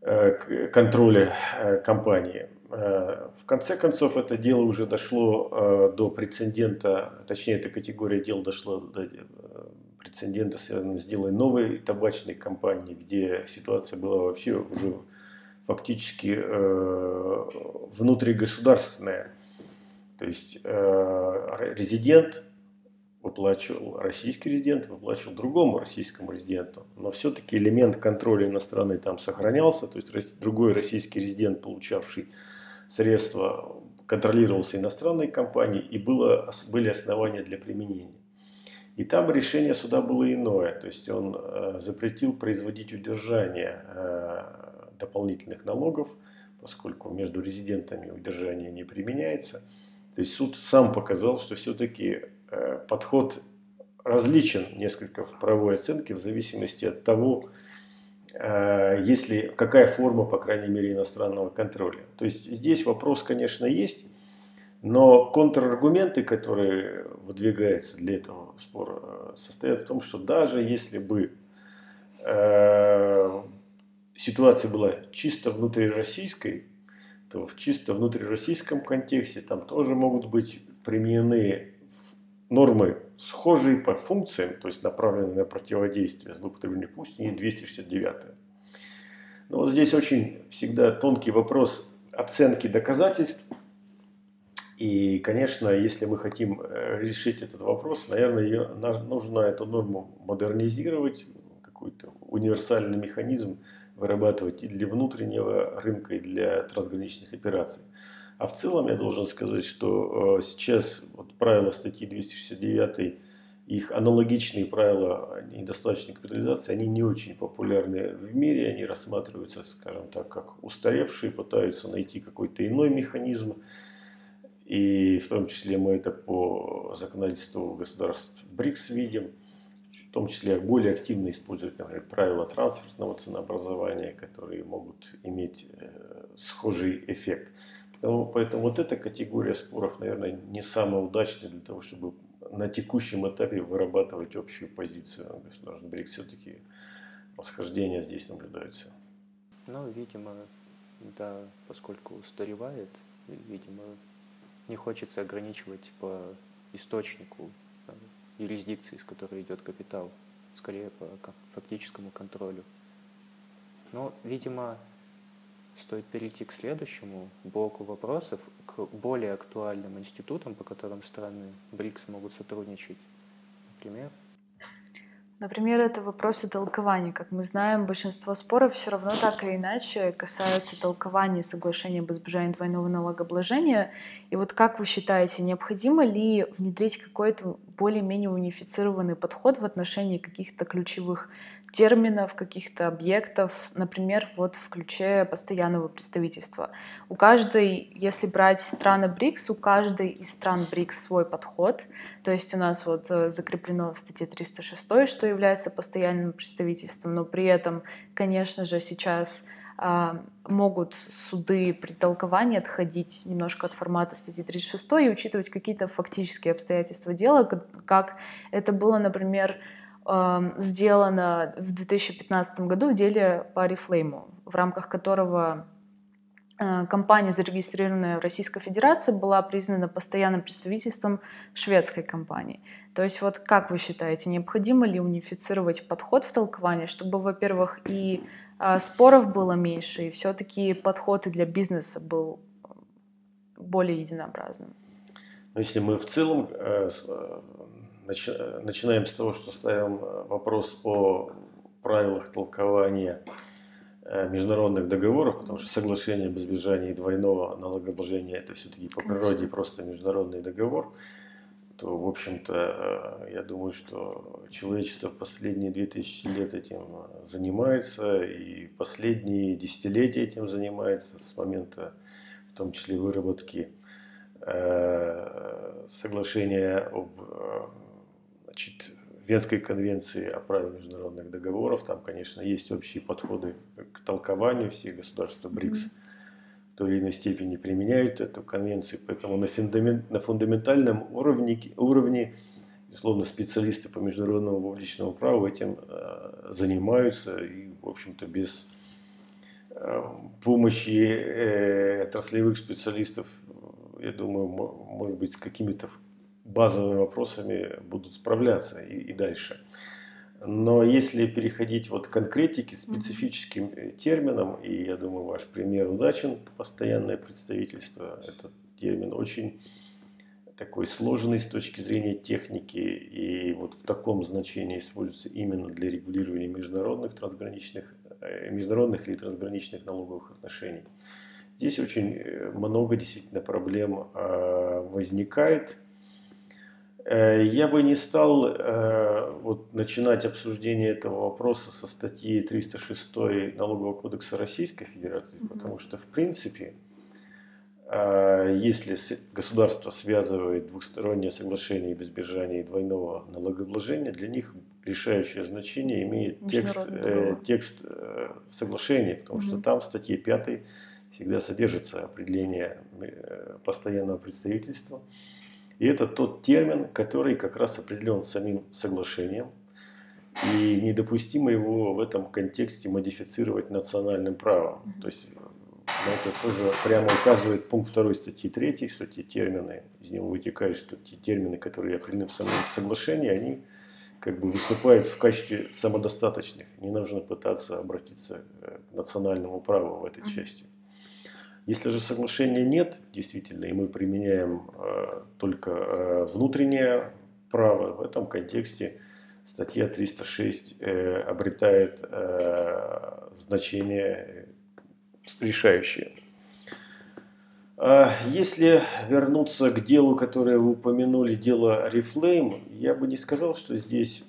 э, контроля э, компании. В конце концов, это дело уже дошло до прецедента, точнее, эта категория дел дошла до прецедента, связанного с делом новой табачной компании, где ситуация была вообще уже фактически внутригосударственная. То есть резидент выплачивал российский резидент, выплачивал другому российскому резиденту. Но все-таки элемент контроля иностранный там сохранялся, то есть другой российский резидент, получавший средства, контролировался иностранной компанией и было, были основания для применения. И там решение суда было иное, то есть он э, запретил производить удержание э, дополнительных налогов, поскольку между резидентами удержание не применяется. То есть суд сам показал, что все-таки Э, подход различен несколько в правовой оценке в зависимости от того, э, если, какая форма, по крайней мере, иностранного контроля. То есть здесь вопрос, конечно, есть, но контраргументы, которые выдвигаются для этого спора, э, состоят в том, что даже если бы ситуация была чисто внутрироссийской, то в чисто внутрироссийском контексте там тоже могут быть применены нормы схожие по функциям, то есть направленные на противодействие злоупотреблению, пусть не 269. Но вот здесь очень всегда тонкий вопрос оценки доказательств. И, конечно, если мы хотим э, решить этот вопрос, наверное, ее, нужно эту норму модернизировать, какой-то универсальный механизм вырабатывать и для внутреннего рынка, и для трансграничных операций. А в целом я должен сказать, что э, сейчас вот правила статьи 269, их аналогичные правила недостаточной капитализации, они не очень популярны в мире, они рассматриваются, скажем так, как устаревшие, пытаются найти какой-то иной механизм. И в том числе мы это по законодательству государств БРИКС видим, том числе более активно используют, например, правила трансферного ценообразования, которые могут иметь э, схожий эффект. Поэтому, поэтому вот эта категория споров, наверное, не самая удачная для того, чтобы на текущем этапе вырабатывать общую позицию государств БРИКС. Все-таки расхождения здесь наблюдаются. Ну, видимо, да, поскольку устаревает, видимо, не хочется ограничивать по источнику юрисдикции, с которой идет капитал, скорее по фактическому контролю. Но, видимо, стоит перейти к следующему блоку вопросов, к более актуальным институтам, по которым страны БРИКС могут сотрудничать. Например, Например, это вопросы толкования. Как мы знаем, большинство споров все равно так или иначе касаются толкования соглашения об избежании двойного налогообложения. И вот как вы считаете, необходимо ли внедрить какой-то более-менее унифицированный подход в отношении каких-то ключевых терминов, каких-то объектов, например, вот в ключе постоянного представительства. У каждой, если брать страны БРИКС, у каждой из стран БРИКС свой подход. То есть у нас вот э, закреплено в статье 306, что является постоянным представительством, но при этом, конечно же, сейчас а, могут суды при толковании отходить немножко от формата статьи 36 и учитывать какие-то фактические обстоятельства дела, как это было, например, сделано в 2015 году в деле по Арифлейму, в рамках которого э, компания, зарегистрированная в Российской Федерации, была признана постоянным представительством шведской компании. То есть вот как вы считаете, необходимо ли унифицировать подход в толковании, чтобы, во-первых, и э, споров было меньше, и все-таки подход для бизнеса был более единообразным? Но если мы в целом э, э, начинаем с того, что ставим э, вопрос о правилах толкования международных договоров, потому что соглашение об избежании двойного налогообложения это все-таки по природе просто международный договор, то, в общем-то, я думаю, что человечество последние 2000 лет этим занимается, и последние десятилетия этим занимается с момента, в том числе, выработки Э, соглашение об э, Венской конвенции о праве международных договоров. Там, конечно, есть общие подходы к толкованию. Все государства БРИКС в той или иной степени применяют эту конвенцию. Поэтому на, фундамент, на фундаментальном уровне, уровне безусловно, специалисты по международному публичному праву этим э, занимаются. И, в общем-то, без э, помощи э, отраслевых специалистов я думаю, может быть, с какими-то базовыми вопросами будут справляться и, и дальше. Но если переходить вот к конкретике, специфическим э, терминам, и я думаю, ваш пример удачен, постоянное представительство, этот термин очень такой сложный с точки зрения техники, и вот в таком значении используется именно для регулирования международных трансграничных, э, международных или трансграничных налоговых отношений. Здесь очень э, много действительно проблем а, возникает. Э, я бы не стал э, вот, начинать обсуждение этого вопроса со статьи 306 Налогового кодекса Российской Федерации, mm-hmm. потому что, в принципе, а, если государство связывает двухстороннее соглашение об избежании двойного налогообложения, для них решающее значение имеет текст, э, текст соглашения, потому mm-hmm. что там в статье 5 всегда содержится определение э, постоянного представительства. И это тот термин, который как раз определен самим соглашением. И недопустимо его в этом контексте модифицировать национальным правом. То есть на это тоже прямо указывает пункт 2 статьи 3, что те термины, из него вытекает, что те термины, которые определены в самом соглашении, они как бы выступают в качестве самодостаточных. Не нужно пытаться обратиться э, к национальному праву в этой части. Если же соглашения нет, действительно, и мы применяем э, только э, внутреннее право, в этом контексте статья 306 э, обретает э, значение решающее. А если вернуться к делу, которое вы упомянули, дело Reflame, я бы не сказал, что здесь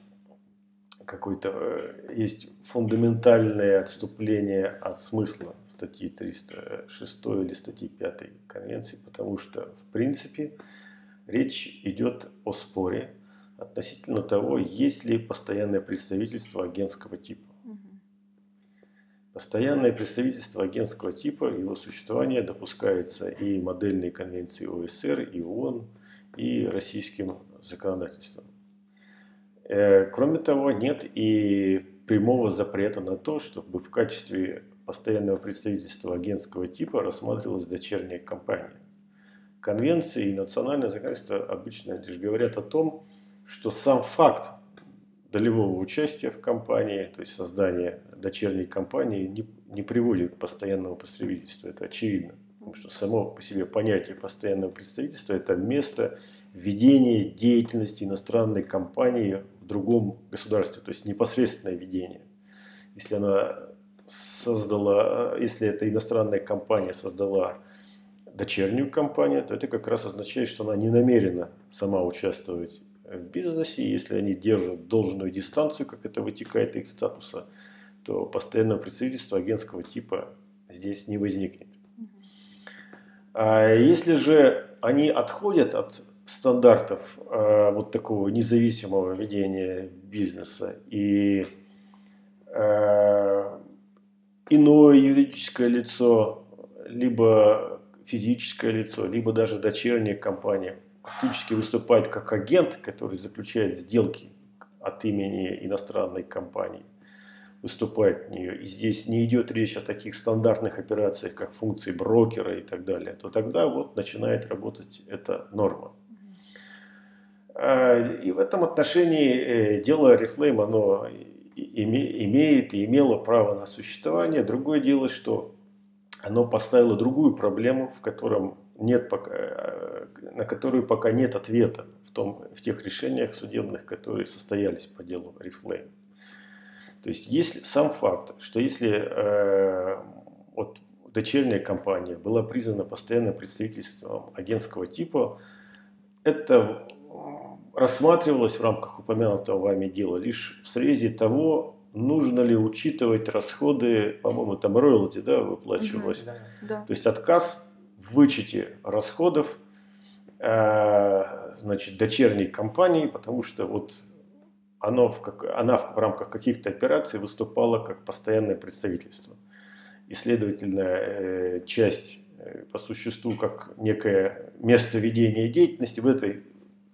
какое-то э, есть фундаментальное отступление от смысла статьи 306 или статьи 5 Конвенции, потому что, в принципе, речь идет о споре относительно того, есть ли постоянное представительство агентского типа. Постоянное представительство агентского типа, его существование допускается и модельной конвенции ОСР, и ООН, и российским законодательством. Э, кроме того, нет и прямого запрета на то, чтобы в качестве постоянного представительства агентского типа рассматривалась дочерняя компания. Конвенции и национальное законодательство обычно лишь говорят о том, что сам факт долевого участия в компании, то есть создания дочерней компании, не, не приводит к постоянному представительству. Это очевидно. Потому что само по себе понятие постоянного представительства – это место ведения деятельности иностранной компании в другом государстве, то есть непосредственное ведение. Если она создала, если эта иностранная компания создала дочернюю компанию, то это как раз означает, что она не намерена сама участвовать в бизнесе. Если они держат должную дистанцию, как это вытекает из их статуса, то постоянного представительства агентского типа здесь не возникнет. А если же они отходят от стандартов э, вот такого независимого ведения бизнеса. И э, иное юридическое лицо, либо физическое лицо, либо даже дочерняя компания фактически выступает как агент, который заключает сделки от имени иностранной компании, выступает в нее, и здесь не идет речь о таких стандартных операциях, как функции брокера и так далее, то тогда вот начинает работать эта норма. А, и в этом отношении э, дело Reflame, оно имеет и имело право на существование. Другое дело, что оно поставило другую проблему, в котором нет пока, э, на которую пока нет ответа в, том, в тех решениях судебных, которые состоялись по делу Reflame. То есть если, сам факт, что если э, вот, дочерняя компания была признана постоянным представительством агентского типа, это рассматривалось в рамках упомянутого вами дела лишь в срезе того, нужно ли учитывать расходы, по-моему, там роялти, да, выплачивалось. Угу, да. То есть отказ в вычете расходов э, значит, дочерней компании, потому что вот оно в как, она в, в рамках каких-то операций выступала как постоянное представительство. И, следовательно, э, часть э, по существу как некое место ведения деятельности в этой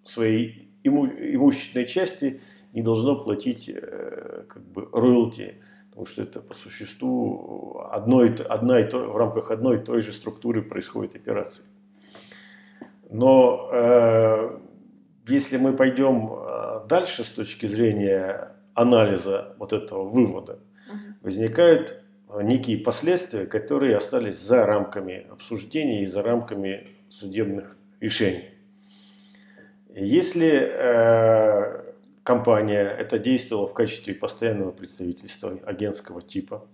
своей имущественной части не должно платить э, как бы роялти, потому что это по существу одной, одна и то, в рамках одной и той же структуры происходит операция. Но э, если мы пойдем э, дальше с точки зрения анализа вот этого вывода, возникают некие последствия, которые остались за рамками обсуждений и за рамками судебных решений. Если э, компания это действовала в качестве постоянного представительства агентского типа,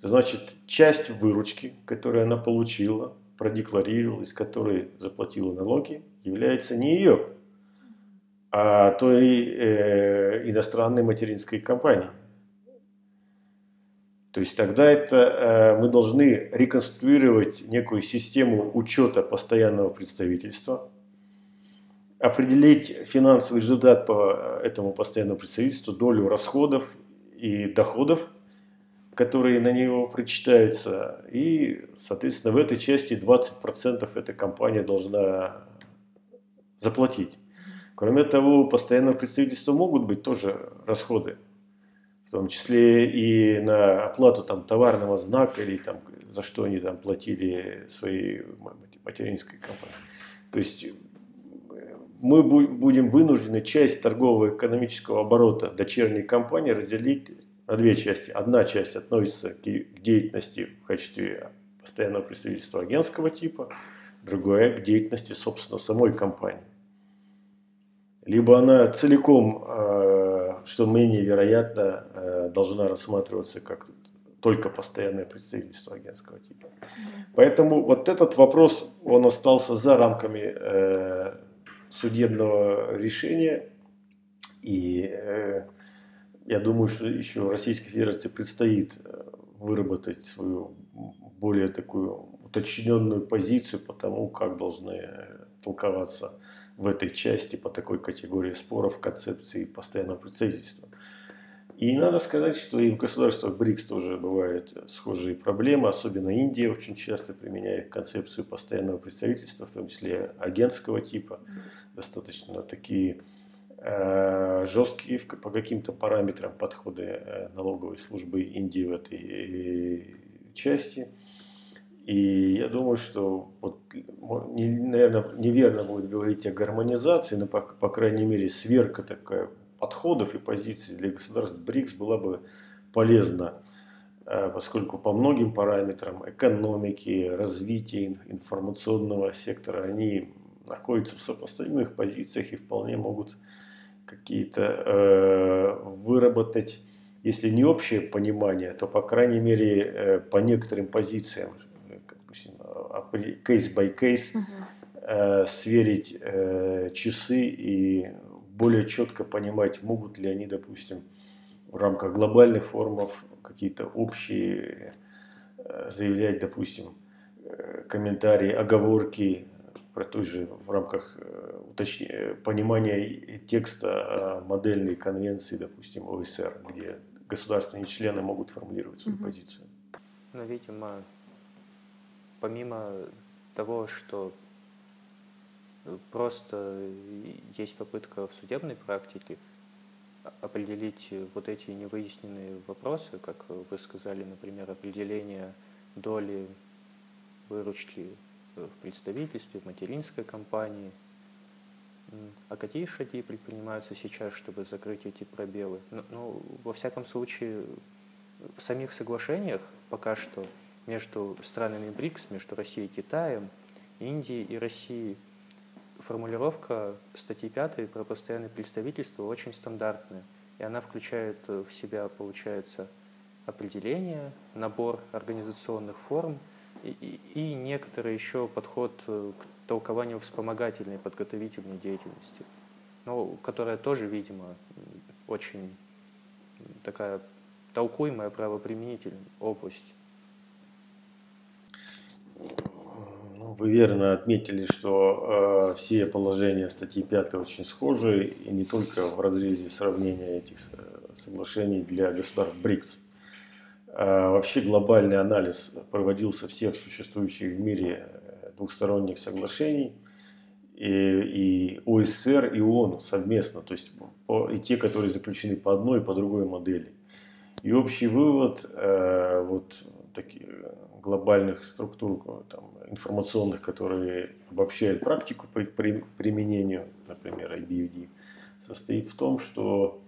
то значит часть выручки, которую она получила, продекларировала, из которой заплатила налоги, является не ее, а той э, иностранной материнской компании. То есть тогда это э, мы должны реконструировать некую систему учета постоянного представительства, определить финансовый результат по этому постоянному представительству, долю расходов и доходов, которые на него причитаются. И, соответственно, в этой части 20% эта компания должна заплатить. Кроме того, у постоянного представительства могут быть тоже расходы, в том числе и на оплату там, товарного знака или там, за что они там платили своей материнской компании. То есть мы будем вынуждены часть торгового экономического оборота дочерней компании разделить на две части. Одна часть относится к деятельности в качестве постоянного представительства агентского типа, другая к деятельности, собственно, самой компании. Либо она целиком, э, что менее вероятно, э, должна рассматриваться как только постоянное представительство агентского типа. Поэтому вот этот вопрос, он остался за рамками э, судебного решения. И э, я думаю, что еще Российской Федерации предстоит э, выработать свою более такую уточненную позицию по тому, как должны толковаться в этой части по такой категории споров концепции постоянного представительства. И надо сказать, что и в государствах БРИКС тоже бывают схожие проблемы, особенно Индия очень часто применяет концепцию постоянного представительства, в том числе агентского типа, достаточно такие э, жесткие по каким-то параметрам подходы э, налоговой службы Индии в этой э, части. И я думаю, что, вот, наверное, неверно будет говорить о гармонизации, но, по, по крайней мере, сверка такая подходов и позиций для государств. БРИКС была бы полезна, э, поскольку по многим параметрам экономики, развития информационного сектора они находятся в сопоставимых позициях и вполне могут какие-то э, выработать, если не общее понимание, то по крайней мере э, по некоторым позициям, допустим, кейс by кейс, э, сверить э, часы и более четко понимать, могут ли они, допустим, в рамках глобальных форумов какие-то общие э, заявлять, допустим, э, комментарии, оговорки про той же в рамках э, уточнения, понимания текста модельной конвенции, допустим, ОСР, где государственные члены могут формулировать свою угу. позицию. Но, видимо, помимо того, что Просто есть попытка в судебной практике определить вот эти невыясненные вопросы, как вы сказали, например, определение доли выручки в представительстве, в материнской компании. А какие шаги предпринимаются сейчас, чтобы закрыть эти пробелы? Ну, ну, во всяком случае, в самих соглашениях пока что между странами БРИКС, между Россией и Китаем, Индией и Россией, формулировка статьи 5 про постоянное представительство очень стандартная. И она включает в себя, получается, определение, набор организационных форм и, и, некоторый еще подход к толкованию вспомогательной подготовительной деятельности, ну, которая тоже, видимо, очень такая толкуемая правоприменительная область. Вы верно отметили, что э, все положения статьи 5 очень схожи, и не только в разрезе сравнения этих соглашений для государств БРИКС. А вообще глобальный анализ проводился всех существующих в мире двухсторонних соглашений, и, и ОСР, и ООН совместно, то есть по, и те, которые заключены по одной и по другой модели. И общий вывод э, вот таких глобальных структур там, информационных, которые обобщают практику по их применению, например, IBUD, состоит в том, что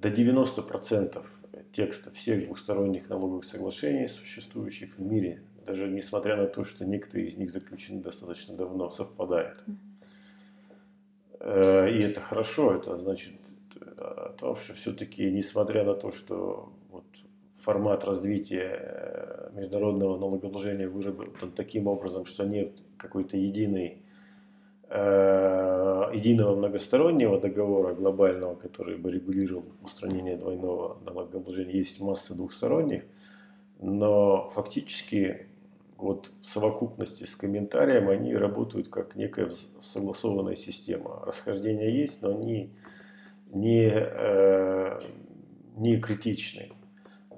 до 90% текста всех двухсторонних налоговых соглашений, существующих в мире, даже несмотря на то, что некоторые из них заключены достаточно давно, совпадают. Э, и это хорошо, это значит о том, что все-таки, несмотря на то, что формат развития э, международного налогообложения выработан таким образом, что нет какой-то единой Э, единого многостороннего договора глобального, который бы регулировал устранение двойного налогообложения, есть масса двухсторонних, но фактически вот в совокупности с комментарием они работают как некая согласованная система. Расхождения есть, но они не, э, не критичны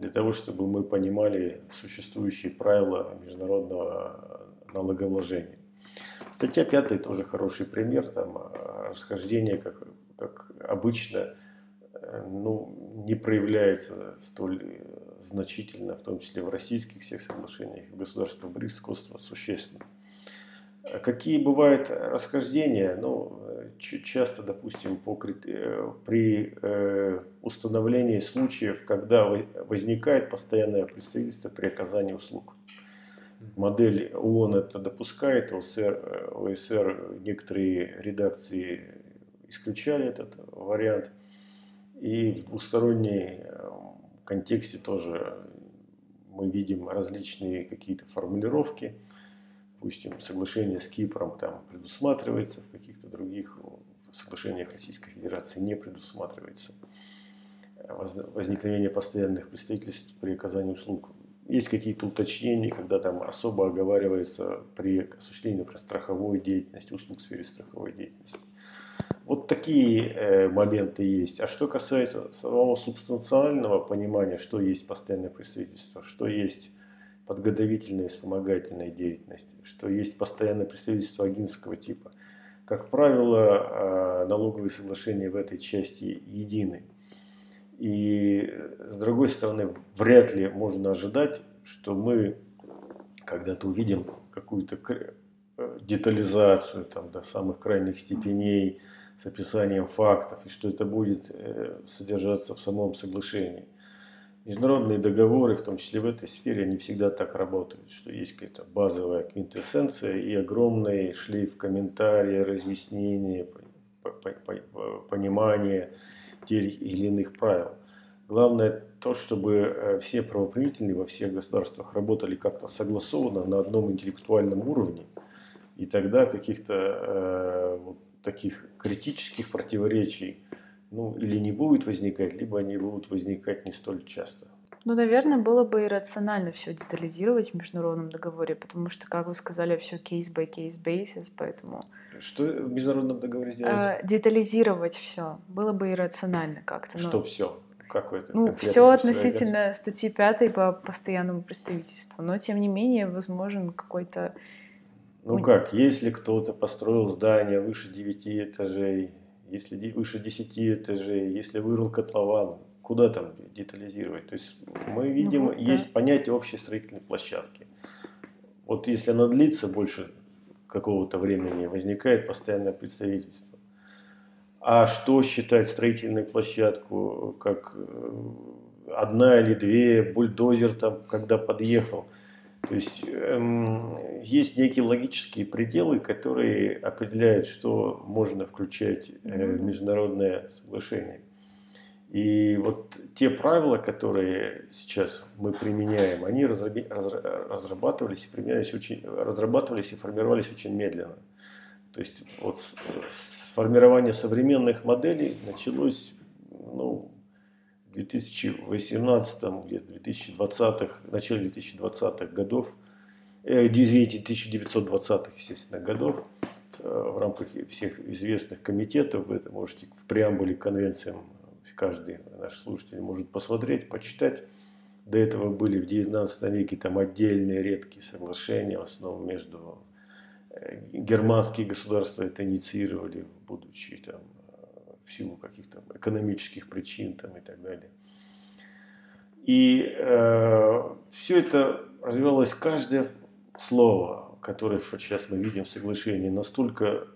для того, чтобы мы понимали существующие правила международного налогообложения. Статья 5 тоже хороший пример, там а, расхождение, как, как обычно, э, ну, не проявляется столь э, значительно, в том числе в российских всех соглашениях, БРИКС сходство существенно. А какие бывают расхождения? Ну, часто, допустим, по, э, при установлении случаев, когда возникает постоянное представительство при оказании услуг. Модель ООН это допускает, ОСР, ОСР некоторые редакции исключали этот вариант. И в двусторонней э, контексте тоже мы видим различные какие-то формулировки. Допустим, соглашение с Кипром там предусматривается, в каких-то других соглашениях Российской Федерации не предусматривается возникновение постоянных представительств при оказании услуг есть какие-то уточнения, когда там особо оговаривается при осуществлении например, страховой деятельности, услуг в сфере страховой деятельности. Вот такие э, моменты есть. А что касается самого субстанциального понимания, что есть постоянное представительство, что есть подготовительная и вспомогательная деятельность, что есть постоянное представительство агентского типа. Как правило, э, налоговые соглашения в этой части едины. И с другой стороны, вряд ли можно ожидать, что мы когда-то увидим какую-то э, детализацию там, до самых крайних степеней с описанием фактов, и что это будет э, содержаться в самом соглашении. Международные договоры, в том числе в этой сфере, они всегда так работают, что есть какая-то базовая квинтэссенция и огромный шлейф комментариев, разъяснений, понимания тех или иных правил. Главное то, чтобы э, все правоприменительные во всех государствах работали как-то согласованно на одном интеллектуальном уровне. И тогда каких-то э, вот таких критических противоречий ну, или не будет возникать, либо они будут возникать не столь часто. Ну, наверное, было бы иррационально все детализировать в международном договоре, потому что, как вы сказали, все case by case basis, поэтому... Что в международном договоре сделать? Э, детализировать все. Было бы иррационально как-то. Что но... все? Какой-то ну, все относительно статьи 5 по постоянному представительству. Но, тем не менее, возможен какой-то... Ну как, если кто-то построил здание выше 9 этажей, если выше 10 этажей, если вырыл котлован, куда там детализировать? То есть мы видим, ну, вот, есть да. понятие общей строительной площадки. Вот если она длится больше какого-то времени, возникает постоянное представительство. А что считать строительной площадку, как э, одна или две, бульдозер там, когда подъехал. То есть эм, есть некие логические пределы, которые определяют, что можно включать э, в международное соглашение. И вот те правила, которые сейчас мы применяем, они разрабатывались и применялись очень, разрабатывались и формировались очень медленно. То есть вот с формирования современных моделей началось ну, в 2018, где 2020-х, начале 2020-х годов, э, извините, 1920-х, естественно, годов, э, в рамках всех известных комитетов, вы это можете в преамбуле к конвенциям каждый наш слушатель может посмотреть, почитать. До этого были в 19 веке там отдельные редкие соглашения, в основном между э, германские государства это инициировали, будучи там в силу каких-то экономических причин там, и так далее. И э, все это развивалось каждое слово, которое сейчас мы видим в соглашении, настолько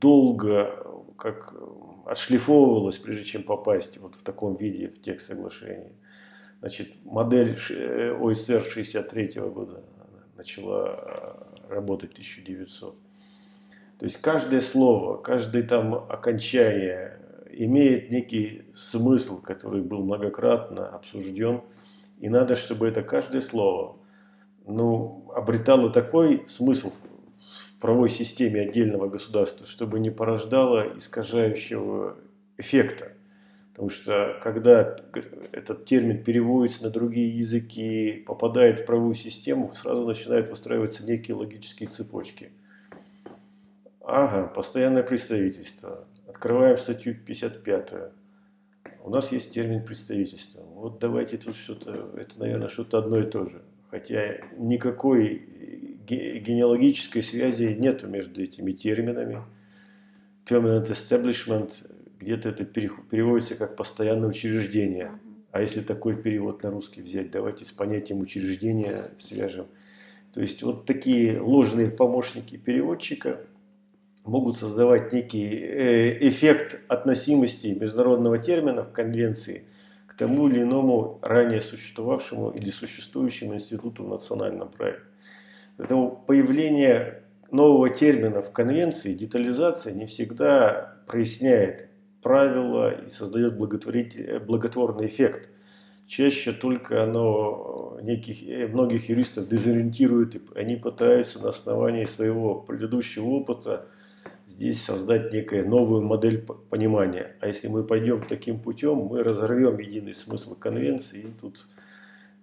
долго, как отшлифовывалось, прежде чем попасть вот в таком виде в текст соглашения. Значит, модель э, ОСР 63 года начала э, работать 1900. То есть каждое слово, каждое там окончание имеет некий смысл, который был многократно обсужден. И надо, чтобы это каждое слово ну, обретало такой смысл правовой системе отдельного государства, чтобы не порождало искажающего эффекта. Потому что когда этот термин переводится на другие языки, попадает в правовую систему, сразу начинают выстраиваться некие логические цепочки. Ага, постоянное представительство. Открываем статью 55. У нас есть термин представительства. Вот давайте тут что-то, это, наверное, что-то одно и то же. Хотя никакой генеалогической связи нет между этими терминами. Permanent establishment, где-то это переводится как постоянное учреждение. А если такой перевод на русский взять, давайте с понятием учреждения свяжем. То есть вот такие ложные помощники переводчика могут создавать некий э, эффект относимости международного термина в конвенции к тому или иному ранее существовавшему или существующему институту в национальном праве. Поэтому появление нового термина в конвенции, детализация, не всегда проясняет правила и создает благотворный эффект. Чаще только оно неких, э, многих юристов дезориентирует, и они пытаются на основании своего предыдущего опыта здесь создать некую новую модель понимания. А если мы пойдем таким путем, мы разорвем единый смысл конвенции, и тут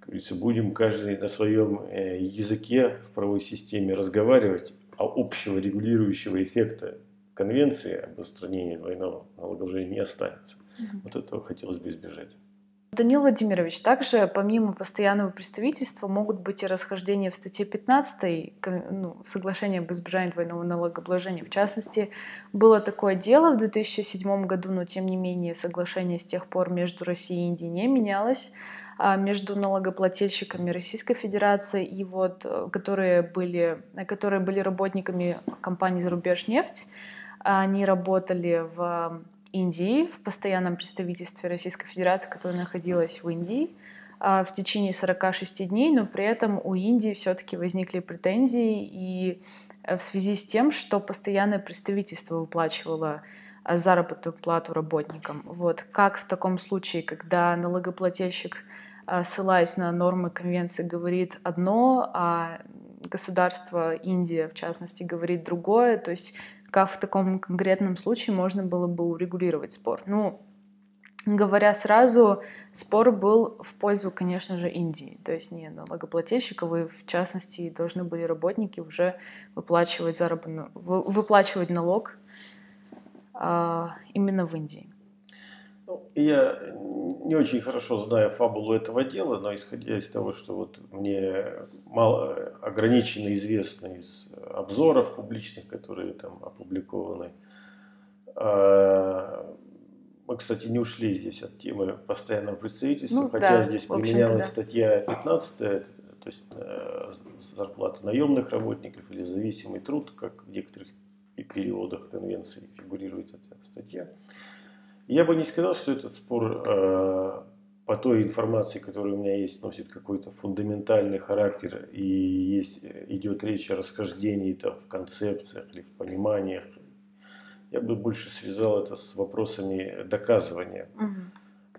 говорится, будем каждый на своем э, языке в правовой системе разговаривать, а общего регулирующего эффекта конвенции об устранении двойного налогообложения не останется. Угу. Вот этого хотелось бы избежать. Данил Владимирович, также помимо постоянного представительства могут быть и расхождения в статье 15 ну, соглашения об избежании двойного налогообложения. В частности, было такое дело в 2007 году, но тем не менее соглашение с тех пор между Россией и Индией не менялось. А, между налогоплательщиками Российской Федерации и вот, э, которые были, которые были работниками компании «Зарубежнефть». Они работали в Индии, в постоянном представительстве Российской Федерации, которое находилось в Индии а, в течение 46 дней, но при этом у Индии все-таки возникли претензии и э, в связи с тем, что постоянное представительство выплачивало э, заработную плату работникам. Вот как в таком случае, когда налогоплательщик а, ссылаясь на нормы конвенции, говорит одно, а государство Индия, в частности, говорит другое. То есть как в таком конкретном случае можно было бы урегулировать спор? Ну, говоря сразу, спор был в пользу, конечно же, Индии. То есть не налогоплательщиков, и в частности должны были работники уже выплачивать, заработную, выплачивать налог а, именно в Индии. Ну, я не очень хорошо знаю фабулу этого дела, но исходя из того, что вот мне мало, ограниченно известно из обзоров публичных, которые там опубликованы, А, мы, кстати, не ушли здесь от темы постоянного представительства, Ну хотя да, здесь применялась да. статья 15, то есть э, зарплата наемных работников или зависимый труд, как в некоторых пе- переводах конвенции фигурирует эта статья. Я бы не сказал, что этот спор э, по той информации, которая у меня есть, носит какой-то фундаментальный характер и есть, э, идет речь о расхождении там, в концепциях или в пониманиях. Я бы больше связал это с вопросами доказывания Мгм.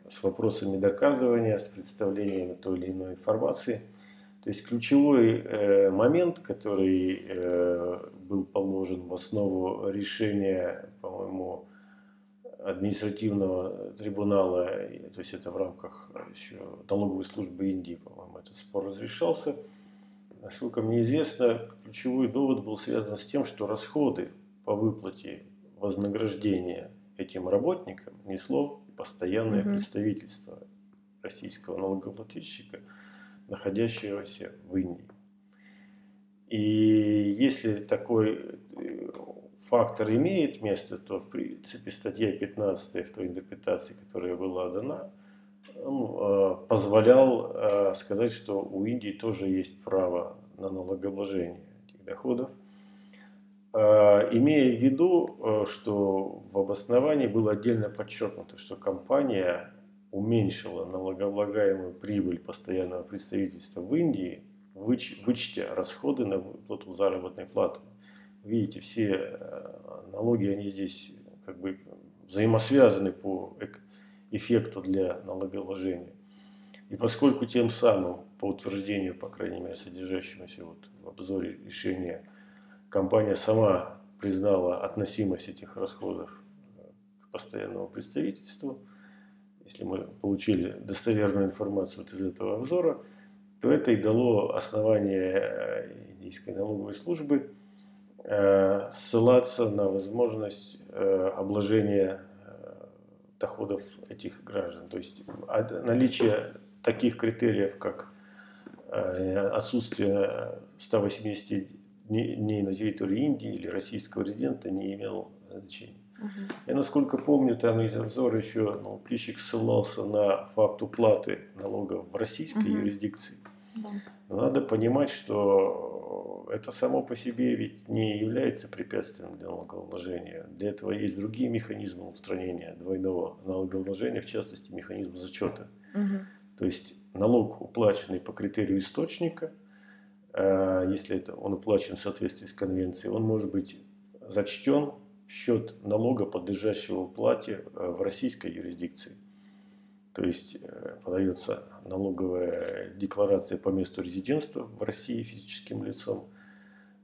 с вопросами доказывания, с представлением той или иной информации. То есть ключевой э, момент, который э, был положен в основу решения, по-моему, административного трибунала, и, то есть это в рамках еще налоговой службы Индии, по-моему, этот спор разрешался. Насколько мне известно, ключевой довод был связан с тем, что расходы по выплате вознаграждения этим работникам несло постоянное Мгм. представительство российского налогоплательщика, находящегося в Индии. И если такой э, фактор имеет место, то в принципе статья 15 в той интерпретации, которая была дана, ну, э, позволял э, сказать, что у Индии тоже есть право на налогообложение этих доходов. Э, Имея в виду, что в обосновании было отдельно подчеркнуто, что компания уменьшила налогооблагаемую прибыль постоянного представительства в Индии, выч- вычтя расходы на выплату заработной платы. Видите, все э, налоги, они здесь как бы взаимосвязаны по эффекту для налогообложения. И поскольку тем самым, по утверждению, по крайней мере, содержащемуся вот в обзоре решения, компания сама признала относимость этих расходов э, к постоянному представительству, если мы получили достоверную информацию вот из этого обзора, то это и дало основание э, индийской налоговой службы э, ссылаться на возможность э, обложения э, доходов этих граждан. То есть от- наличие таких критериев, как э, отсутствие 180 дней на территории Индии или российского резидента не имело значения. Я, насколько помню, там из обзора еще налогоплательщик ссылался на факт уплаты налогов в российской Мгм. юрисдикции. Да. Но надо понимать, что это само по себе ведь не является препятствием для налогообложения. Для этого есть другие механизмы устранения двойного налогообложения, в частности, механизм зачета. Мгм. То есть налог, уплаченный по критерию источника, э, если это он уплачен в соответствии с конвенцией, он может быть зачтен в счет налога, подлежащего уплате э, в российской юрисдикции. То есть э, подается налоговая декларация по месту резидентства в России физическим лицом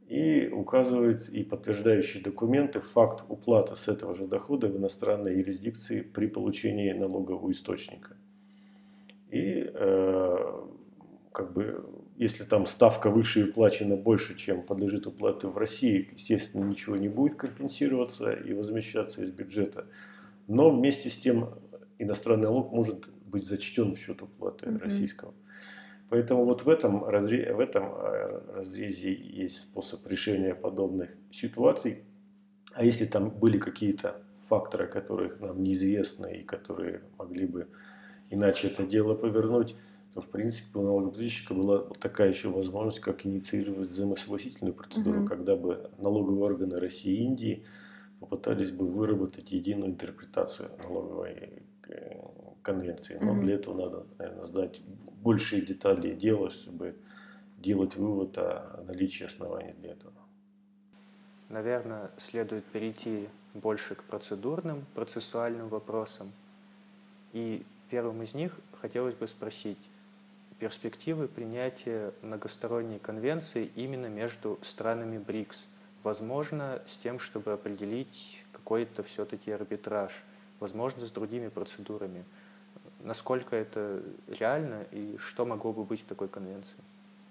и указывается и подтверждающие документы факт уплаты с этого же дохода в иностранной юрисдикции при получении налога у источника. И э, как бы, если там ставка выше и уплачена больше, чем подлежит уплате в России, естественно, ничего не будет компенсироваться и возмещаться из бюджета. Но вместе с тем иностранный налог может быть зачтен в счет уплаты Мгм. российского. Поэтому вот в этом, разре- в этом э, разрезе есть способ решения подобных ситуаций. А если там были какие-то факторы, которых нам неизвестны и которые могли бы иначе это дело повернуть, то в принципе у налогоплательщика была такая еще возможность, как инициировать взаимосогласительную процедуру, Мгм. когда бы налоговые органы России и Индии попытались бы выработать единую интерпретацию налоговой э, конвенции. Но Мгм. для этого надо, наверное, знать большие детали дела, чтобы делать вывод о наличии оснований для этого. Наверное, следует перейти больше к процедурным, процессуальным вопросам. И первым из них хотелось бы спросить перспективы принятия многосторонней конвенции именно между странами БРИКС. Возможно, с тем, чтобы определить какой-то все-таки арбитраж, возможно, с другими процедурами. Насколько это реально и что могло бы быть в такой конвенции?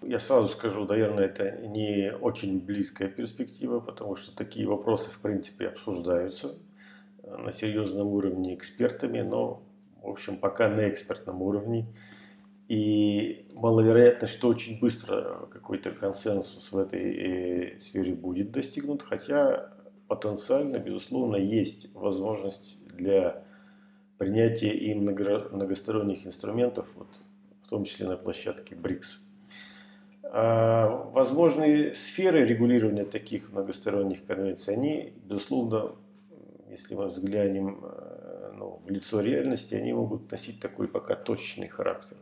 Я сразу скажу, наверное, это не очень близкая перспектива, потому что такие вопросы, в принципе, обсуждаются э, на серьезном уровне экспертами, но, в общем, пока на экспертном уровне. И маловероятно, что очень быстро какой-то консенсус в этой э, сфере будет достигнут, хотя потенциально, безусловно, есть возможность для принятия и многосторонних инструментов, вот, в том числе на площадке БРИКС. А, возможные сферы регулирования таких многосторонних конвенций, они, безусловно, если мы взглянем э, ну, в лицо реальности, они могут носить такой пока точечный характер.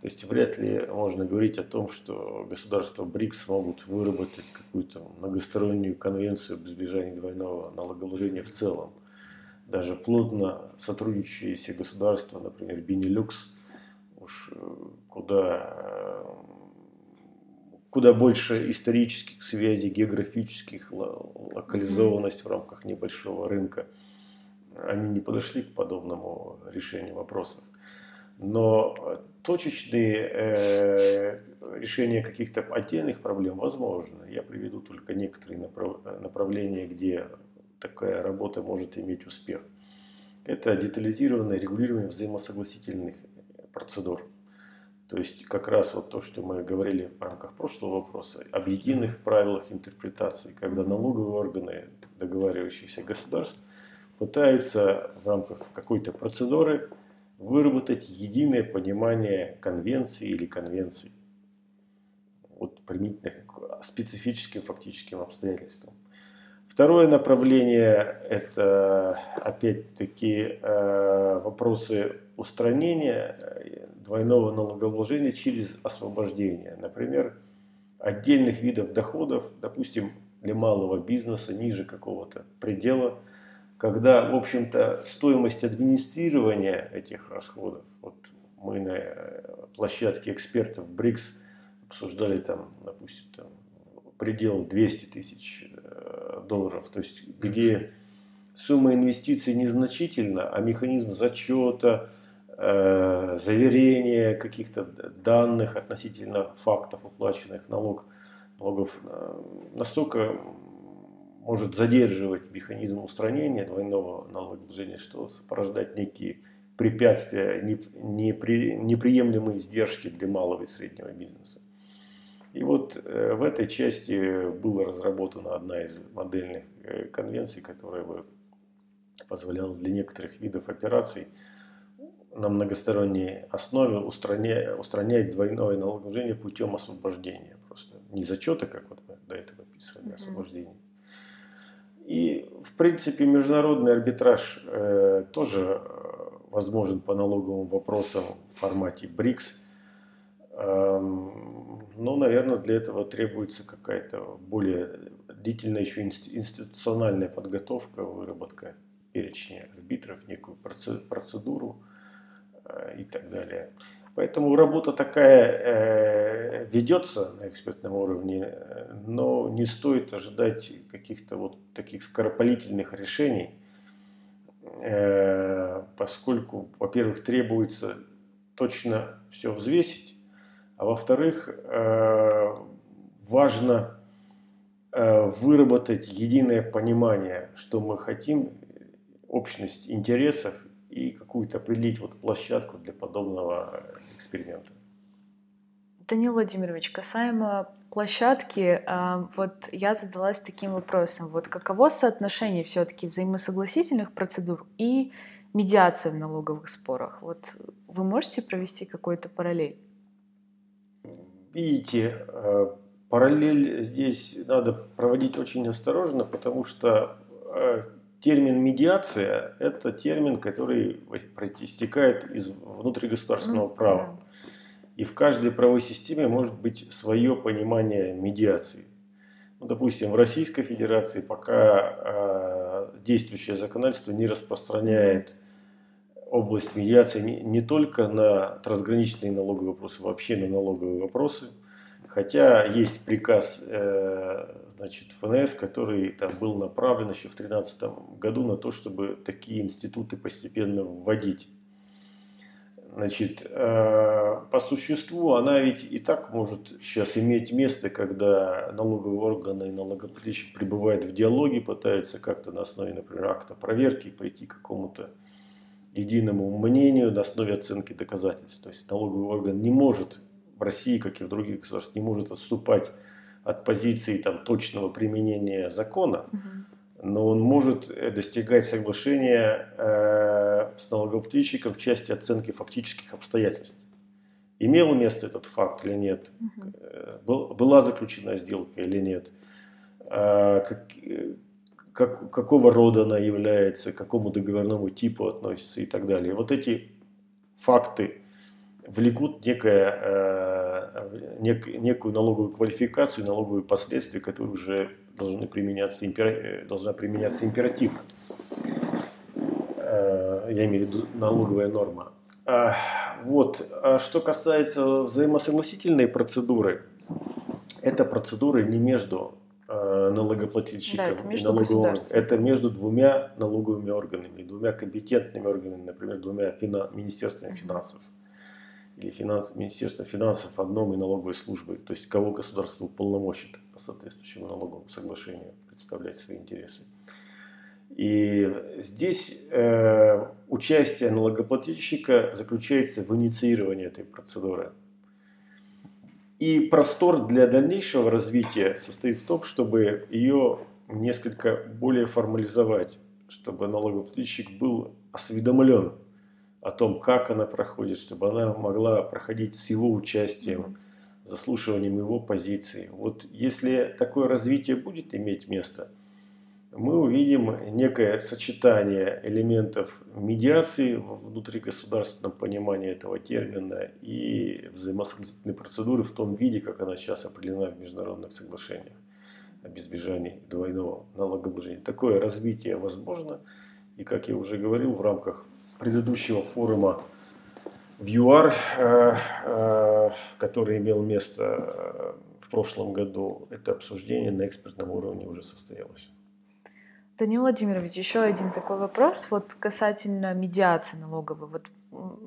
То есть вряд ли можно говорить о том, что государства БРИКС могут выработать какую-то многостороннюю конвенцию об избежании двойного налогообложения в целом. Даже плотно сотрудничающие государства, например, Бенилюкс, уж э, куда э, куда больше исторических связей, географических, локализованность в рамках небольшого рынка. Они не подошли к подобному решению вопросов. Но точечные э, решения каких-то отдельных проблем возможны. Я приведу только некоторые направ направления, где такая работа может иметь успех. Это детализированное регулирование взаимосогласительных процедур. То есть как раз вот то, что мы говорили в рамках прошлого вопроса, об единых правилах интерпретации, когда налоговые органы договаривающихся государств пытаются в рамках какой-то процедуры выработать единое понимание конвенции или конвенций вот, применительно к специфическим фактическим обстоятельствам. Второе направление – это, опять-таки, э, вопросы устранения э, двойного налогообложения через освобождение. Например, отдельных видов доходов, допустим, для малого бизнеса ниже какого-то предела, когда, в общем-то, стоимость администрирования этих расходов, вот мы на э, площадке экспертов БРИКС обсуждали там, допустим, там, предел 200 тысяч долларов, то есть где сумма инвестиций незначительна, а механизм зачета, э, заверения каких-то данных относительно фактов уплаченных налог, налогов э, настолько может задерживать механизм устранения двойного налогообложения, что порождать некие препятствия, неприемлемые издержки для малого и среднего бизнеса. И вот э, в этой части была разработана одна из модельных э, конвенций, которая бы позволяла для некоторых видов операций на многосторонней основе устранять, устранять двойное налогообложение путем освобождения. Просто не зачета, как вот мы до этого описывали, а освобождение. И, в принципе, международный арбитраж э, тоже э, возможен по налоговым вопросам в формате БРИКС – ну, наверное, для этого требуется какая-то более длительная еще институциональная подготовка, выработка перечня арбитров, некую процедуру э, и так далее. Поэтому работа такая э, ведется на экспертном уровне, но не стоит ожидать каких-то вот таких скоропалительных решений, э, поскольку, во-первых, требуется точно все взвесить, а во-вторых, э, важно э, выработать единое понимание, что мы хотим, общность интересов и какую-то определить вот площадку для подобного эксперимента. Данил Владимирович, касаемо площадки, э, вот я задалась таким вопросом. Вот каково соотношение все-таки взаимосогласительных процедур и медиации в налоговых спорах? Вот вы можете провести какой-то параллель? Видите, э, параллель здесь надо проводить очень осторожно, потому что э, термин медиация – это термин, который проистекает из внутригосударственного права. И в каждой правовой системе может быть свое понимание медиации. Ну, допустим, в Российской Федерации пока э, действующее законодательство не распространяет область медиации не, не только на трансграничные налоговые вопросы, вообще на налоговые вопросы. Хотя есть приказ э, значит, ФНС, который там был направлен еще в 2013 году на то, чтобы такие институты постепенно вводить. Значит, э, по существу она ведь и так может сейчас иметь место, когда налоговые органы и налогоплательщик пребывают в диалоге, пытаются как-то на основе, например, акта проверки прийти к какому-то единому мнению на основе оценки доказательств. То есть налоговый орган не может в России, как и в других государствах, не может отступать от позиции там, точного применения закона. Угу. но он может э, достигать соглашения э, с налогоплательщиком в части оценки фактических обстоятельств. Имел место этот факт или нет? Угу. Была заключена сделка или нет? Как, как, какого рода она является, к какому договорному типу относится и так далее. Вот эти факты влекут некое, нек, некую налоговую квалификацию, налоговые последствия, которые уже должны применяться, э, должна применяться императивно. Э, я имею в виду налоговая норма. А, вот. А что касается взаимосогласительной процедуры, это процедуры не между э, налогоплательщиком да, это между и налоговым Это между двумя налоговыми органами, двумя компетентными органами, например, двумя фина, министерствами финансов. Или финанс, Министерство финансов одном и налоговой службой, то есть кого государство уполномочит по соответствующему налоговому соглашению представлять свои интересы. И здесь э, участие налогоплательщика заключается в инициировании этой процедуры. И простор для дальнейшего развития состоит в том, чтобы ее несколько более формализовать, чтобы налогоплательщик был осведомлен о том, как она проходит, чтобы она могла проходить с его участием, заслушиванием его позиции. Вот если такое развитие будет иметь место, мы увидим некое сочетание элементов медиации в внутригосударственном понимании этого термина и взаимосогласительной процедуры в том виде, как она сейчас определена в международных соглашениях об избежании двойного налогообложения. Такое развитие возможно, и, как я уже говорил, в рамках предыдущего форума в ЮАР, э, э, который имел место э, в прошлом году, это обсуждение на экспертном уровне уже состоялось. Данил Владимирович, еще один такой вопрос, вот касательно медиации налоговой. Вот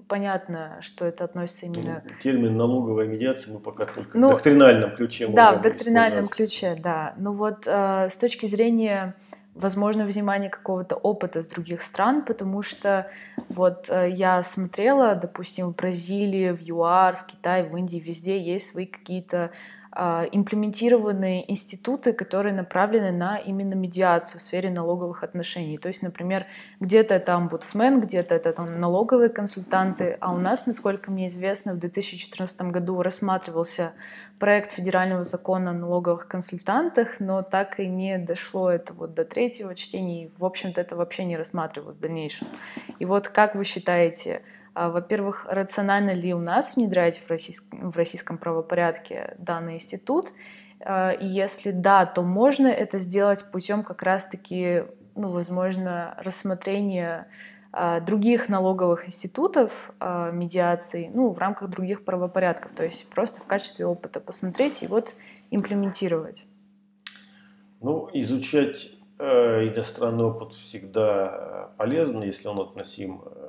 понятно, что это относится именно... Ну, термин налоговая медиация мы пока только ну, в доктринальном ключе Да, в доктринальном ключе, да. Ну вот э, с точки зрения возможно, взимание какого-то опыта с других стран, потому что вот э, я смотрела, допустим, в Бразилии, в ЮАР, в Китае, в Индии, везде есть свои какие-то а, имплементированные институты, которые направлены на именно медиацию в сфере налоговых отношений. То есть, например, где-то это омбудсмен, где-то это там, налоговые консультанты, а у нас, насколько мне известно, в 2014 году рассматривался проект федерального закона о налоговых консультантах, но так и не дошло это вот до третьего чтения, и, в общем-то, это вообще не рассматривалось в дальнейшем. И вот как вы считаете, во-первых, рационально ли у нас внедрять в, российском, в российском правопорядке данный институт? А, и если да, то можно это сделать путем как раз-таки, ну, возможно, рассмотрения а, других налоговых институтов медиации, ну, в рамках других правопорядков, то есть просто в качестве опыта посмотреть и вот имплементировать. Ну, изучать э, иностранный опыт всегда полезно, если он относим э,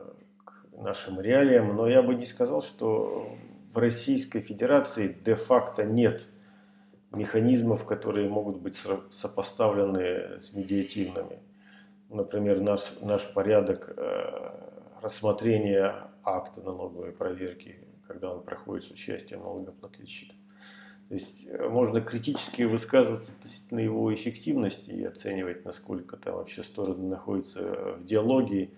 нашим реалиям, но я бы не сказал, что в Российской Федерации де-факто нет механизмов, которые могут быть сопоставлены с медиативными. Например, наш, наш порядок э, рассмотрения акта налоговой проверки, когда он проходит с участием налогоплательщика. То есть э, можно критически высказываться относительно его эффективности и оценивать, насколько там вообще стороны находятся в диалоге,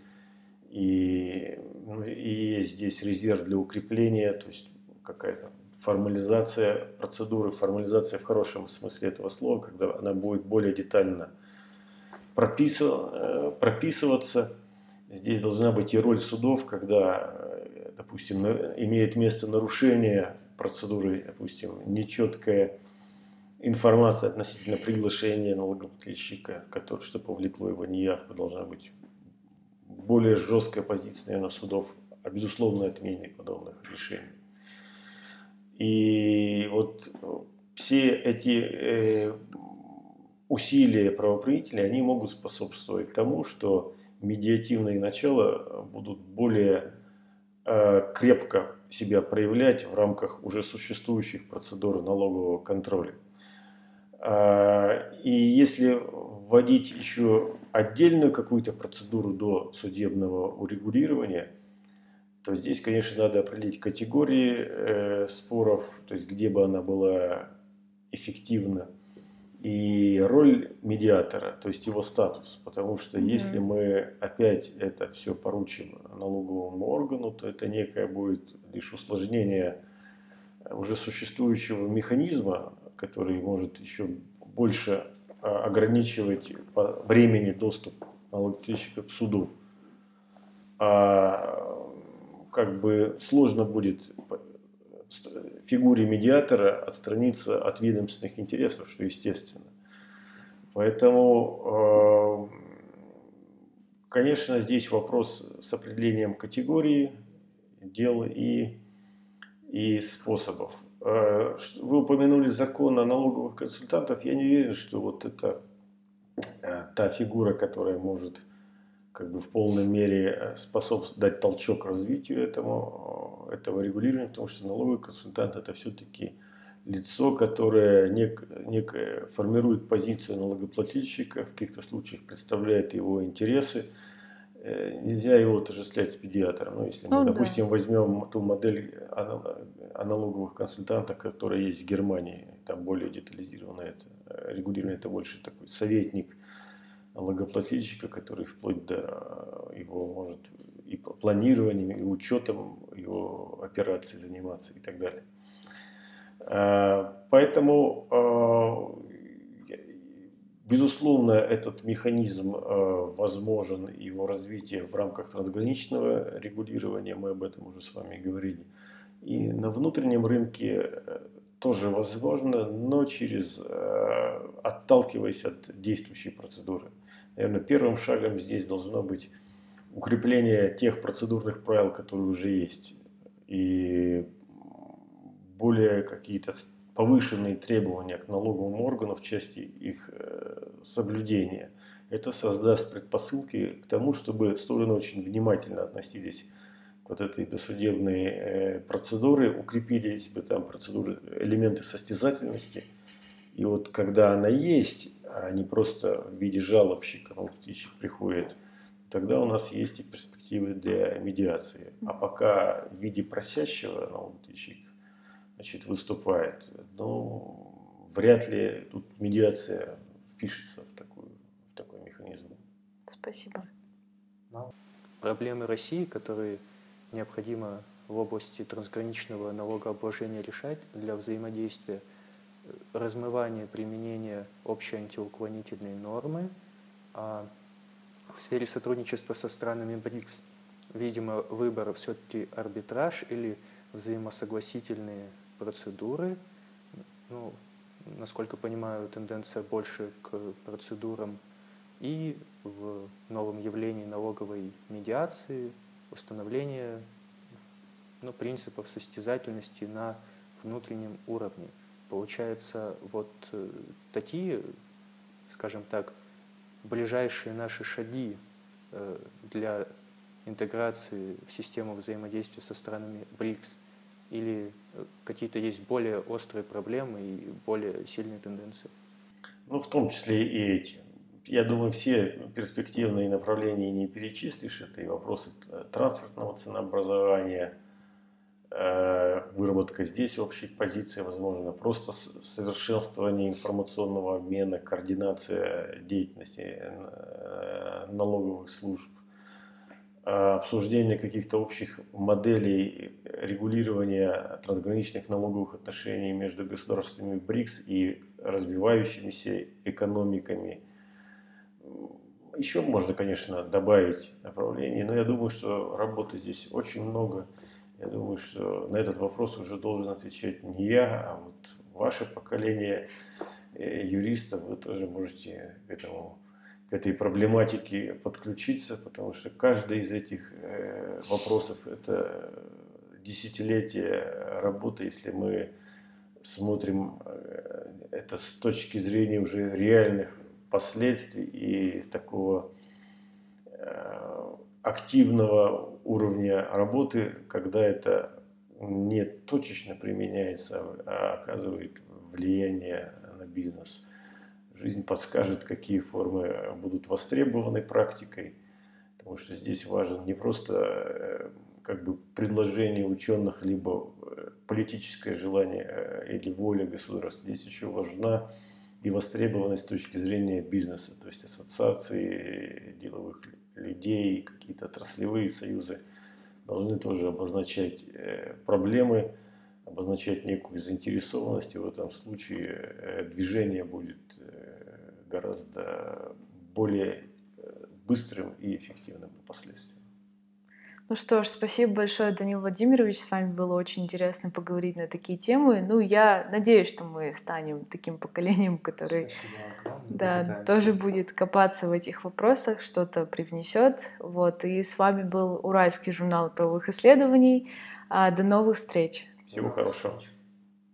и, ну, и здесь резерв для укрепления, то есть какая-то формализация процедуры, формализация в хорошем смысле этого слова, когда она будет более детально прописываться. прописываться. Здесь должна быть и роль судов, когда, допустим, имеет место нарушение процедуры, допустим, нечеткая информация относительно приглашения налогоплательщика, который, что повлекло его неявку, должна быть более жесткая позиция, наверное, судов о безусловной отмене подобных решений. И вот все эти э, усилия правоохранителей, они могут способствовать тому, что медиативные начала будут более э, крепко себя проявлять в рамках уже существующих процедур налогового контроля. А, и если вводить еще отдельную какую-то процедуру до судебного урегулирования, то здесь, конечно, надо определить категории э, споров, то есть где бы она была эффективна, и роль медиатора, то есть его статус. Потому что mm-hmm. если мы опять это все поручим налоговому органу, то это некое будет лишь усложнение уже существующего механизма, который может еще больше ограничивать по времени доступ налогоплательщика к суду. А как бы сложно будет фигуре медиатора отстраниться от ведомственных интересов, что естественно. Поэтому, э, конечно, здесь вопрос с определением категории дел и, и способов. Э, вы упомянули закон о налоговых консультантов. Я не уверен, что вот это э, та фигура, которая может как бы в полной мере способствовать дать толчок развитию этому, этого регулирования, потому что налоговый консультант это все-таки лицо, которое нек, нек, формирует позицию налогоплательщика, в каких-то случаях представляет его интересы. Э, нельзя его отождествлять с педиатром. Ну, если мы, ну, допустим, да. возьмем ту модель аналоговых консультантов, которая есть в Германии, там более детализированно это э, регулирование, это больше такой советник налогоплательщика, который вплоть до его может и планированием, и учетом его операций заниматься и так далее. Э, поэтому, безусловно, этот механизм э, возможен, его развитие в рамках трансграничного регулирования, мы об этом уже с вами говорили. И на внутреннем рынке тоже возможно, но через отталкиваясь от действующей процедуры. Наверное, первым шагом здесь должно быть укрепление тех процедурных правил, которые уже есть. И более какие-то повышенные требования к налоговым органам в части их э, соблюдения. Это создаст предпосылки к тому, чтобы стороны очень внимательно относились к вот этой досудебной э, процедуре, укрепили себе там процедуры, элементы состязательности. И вот когда она есть, а не просто в виде жалобщика, налогоплательщик приходит, тогда у нас есть и перспективы для медиации. А пока в виде просящего налогоплательщик значит, выступает. Но вряд ли тут медиация впишется в, такую, в такой механизм. Спасибо. Проблемы России, которые необходимо в области трансграничного налогообложения решать для взаимодействия, размывание применения общей антиуклонительной нормы, а в сфере сотрудничества со странами БРИКС, видимо, выбор все-таки арбитраж или взаимосогласительные процедуры. Ну, насколько понимаю, тенденция больше к процедурам и в новом явлении налоговой медиации, установление ну, принципов состязательности на внутреннем уровне. Получается, вот э, такие, скажем так, ближайшие наши шаги э, для интеграции в систему взаимодействия со странами БРИКС – или какие-то есть более острые проблемы и более сильные тенденции? Ну, в том числе и эти. Я думаю, все перспективные направления не перечислишь. Это и вопросы транспортного ценообразования, э, выработка здесь общей позиции, возможно, просто совершенствование информационного обмена, координация деятельности э, налоговых служб Э, обсуждение каких-то общих моделей регулирования трансграничных налоговых отношений между государствами БРИКС и развивающимися экономиками. Еще можно, конечно, добавить направлений, но я думаю, что работы здесь очень много. Я думаю, что на этот вопрос уже должен отвечать не я, а вот ваше поколение э, юристов. Вы тоже можете к этому к этой проблематике подключиться, потому что каждый из этих э, вопросов – это десятилетие работы, если мы смотрим э, это с точки зрения уже реальных последствий и такого э, активного уровня работы, когда это не точечно применяется, а оказывает влияние на бизнес жизнь подскажет, какие формы будут востребованы практикой, потому что здесь важен не просто э, как бы предложение ученых, либо э, политическое желание э, или воля государства. Здесь еще важна и востребованность с точки зрения бизнеса, то есть ассоциации деловых людей, какие-то отраслевые союзы должны тоже обозначать э, проблемы, обозначать некую заинтересованность, и в этом случае э, движение будет э, гораздо более быстрым и эффективным последствиям. Ну что ж, спасибо большое, Данил Владимирович. С вами было очень интересно поговорить на такие темы. Ну, я надеюсь, что мы станем таким поколением, который да, тоже будет копаться в этих вопросах, что-то привнесет. Вот. И с вами был Уральский журнал правовых исследований. А, до новых встреч. Всего хорошего.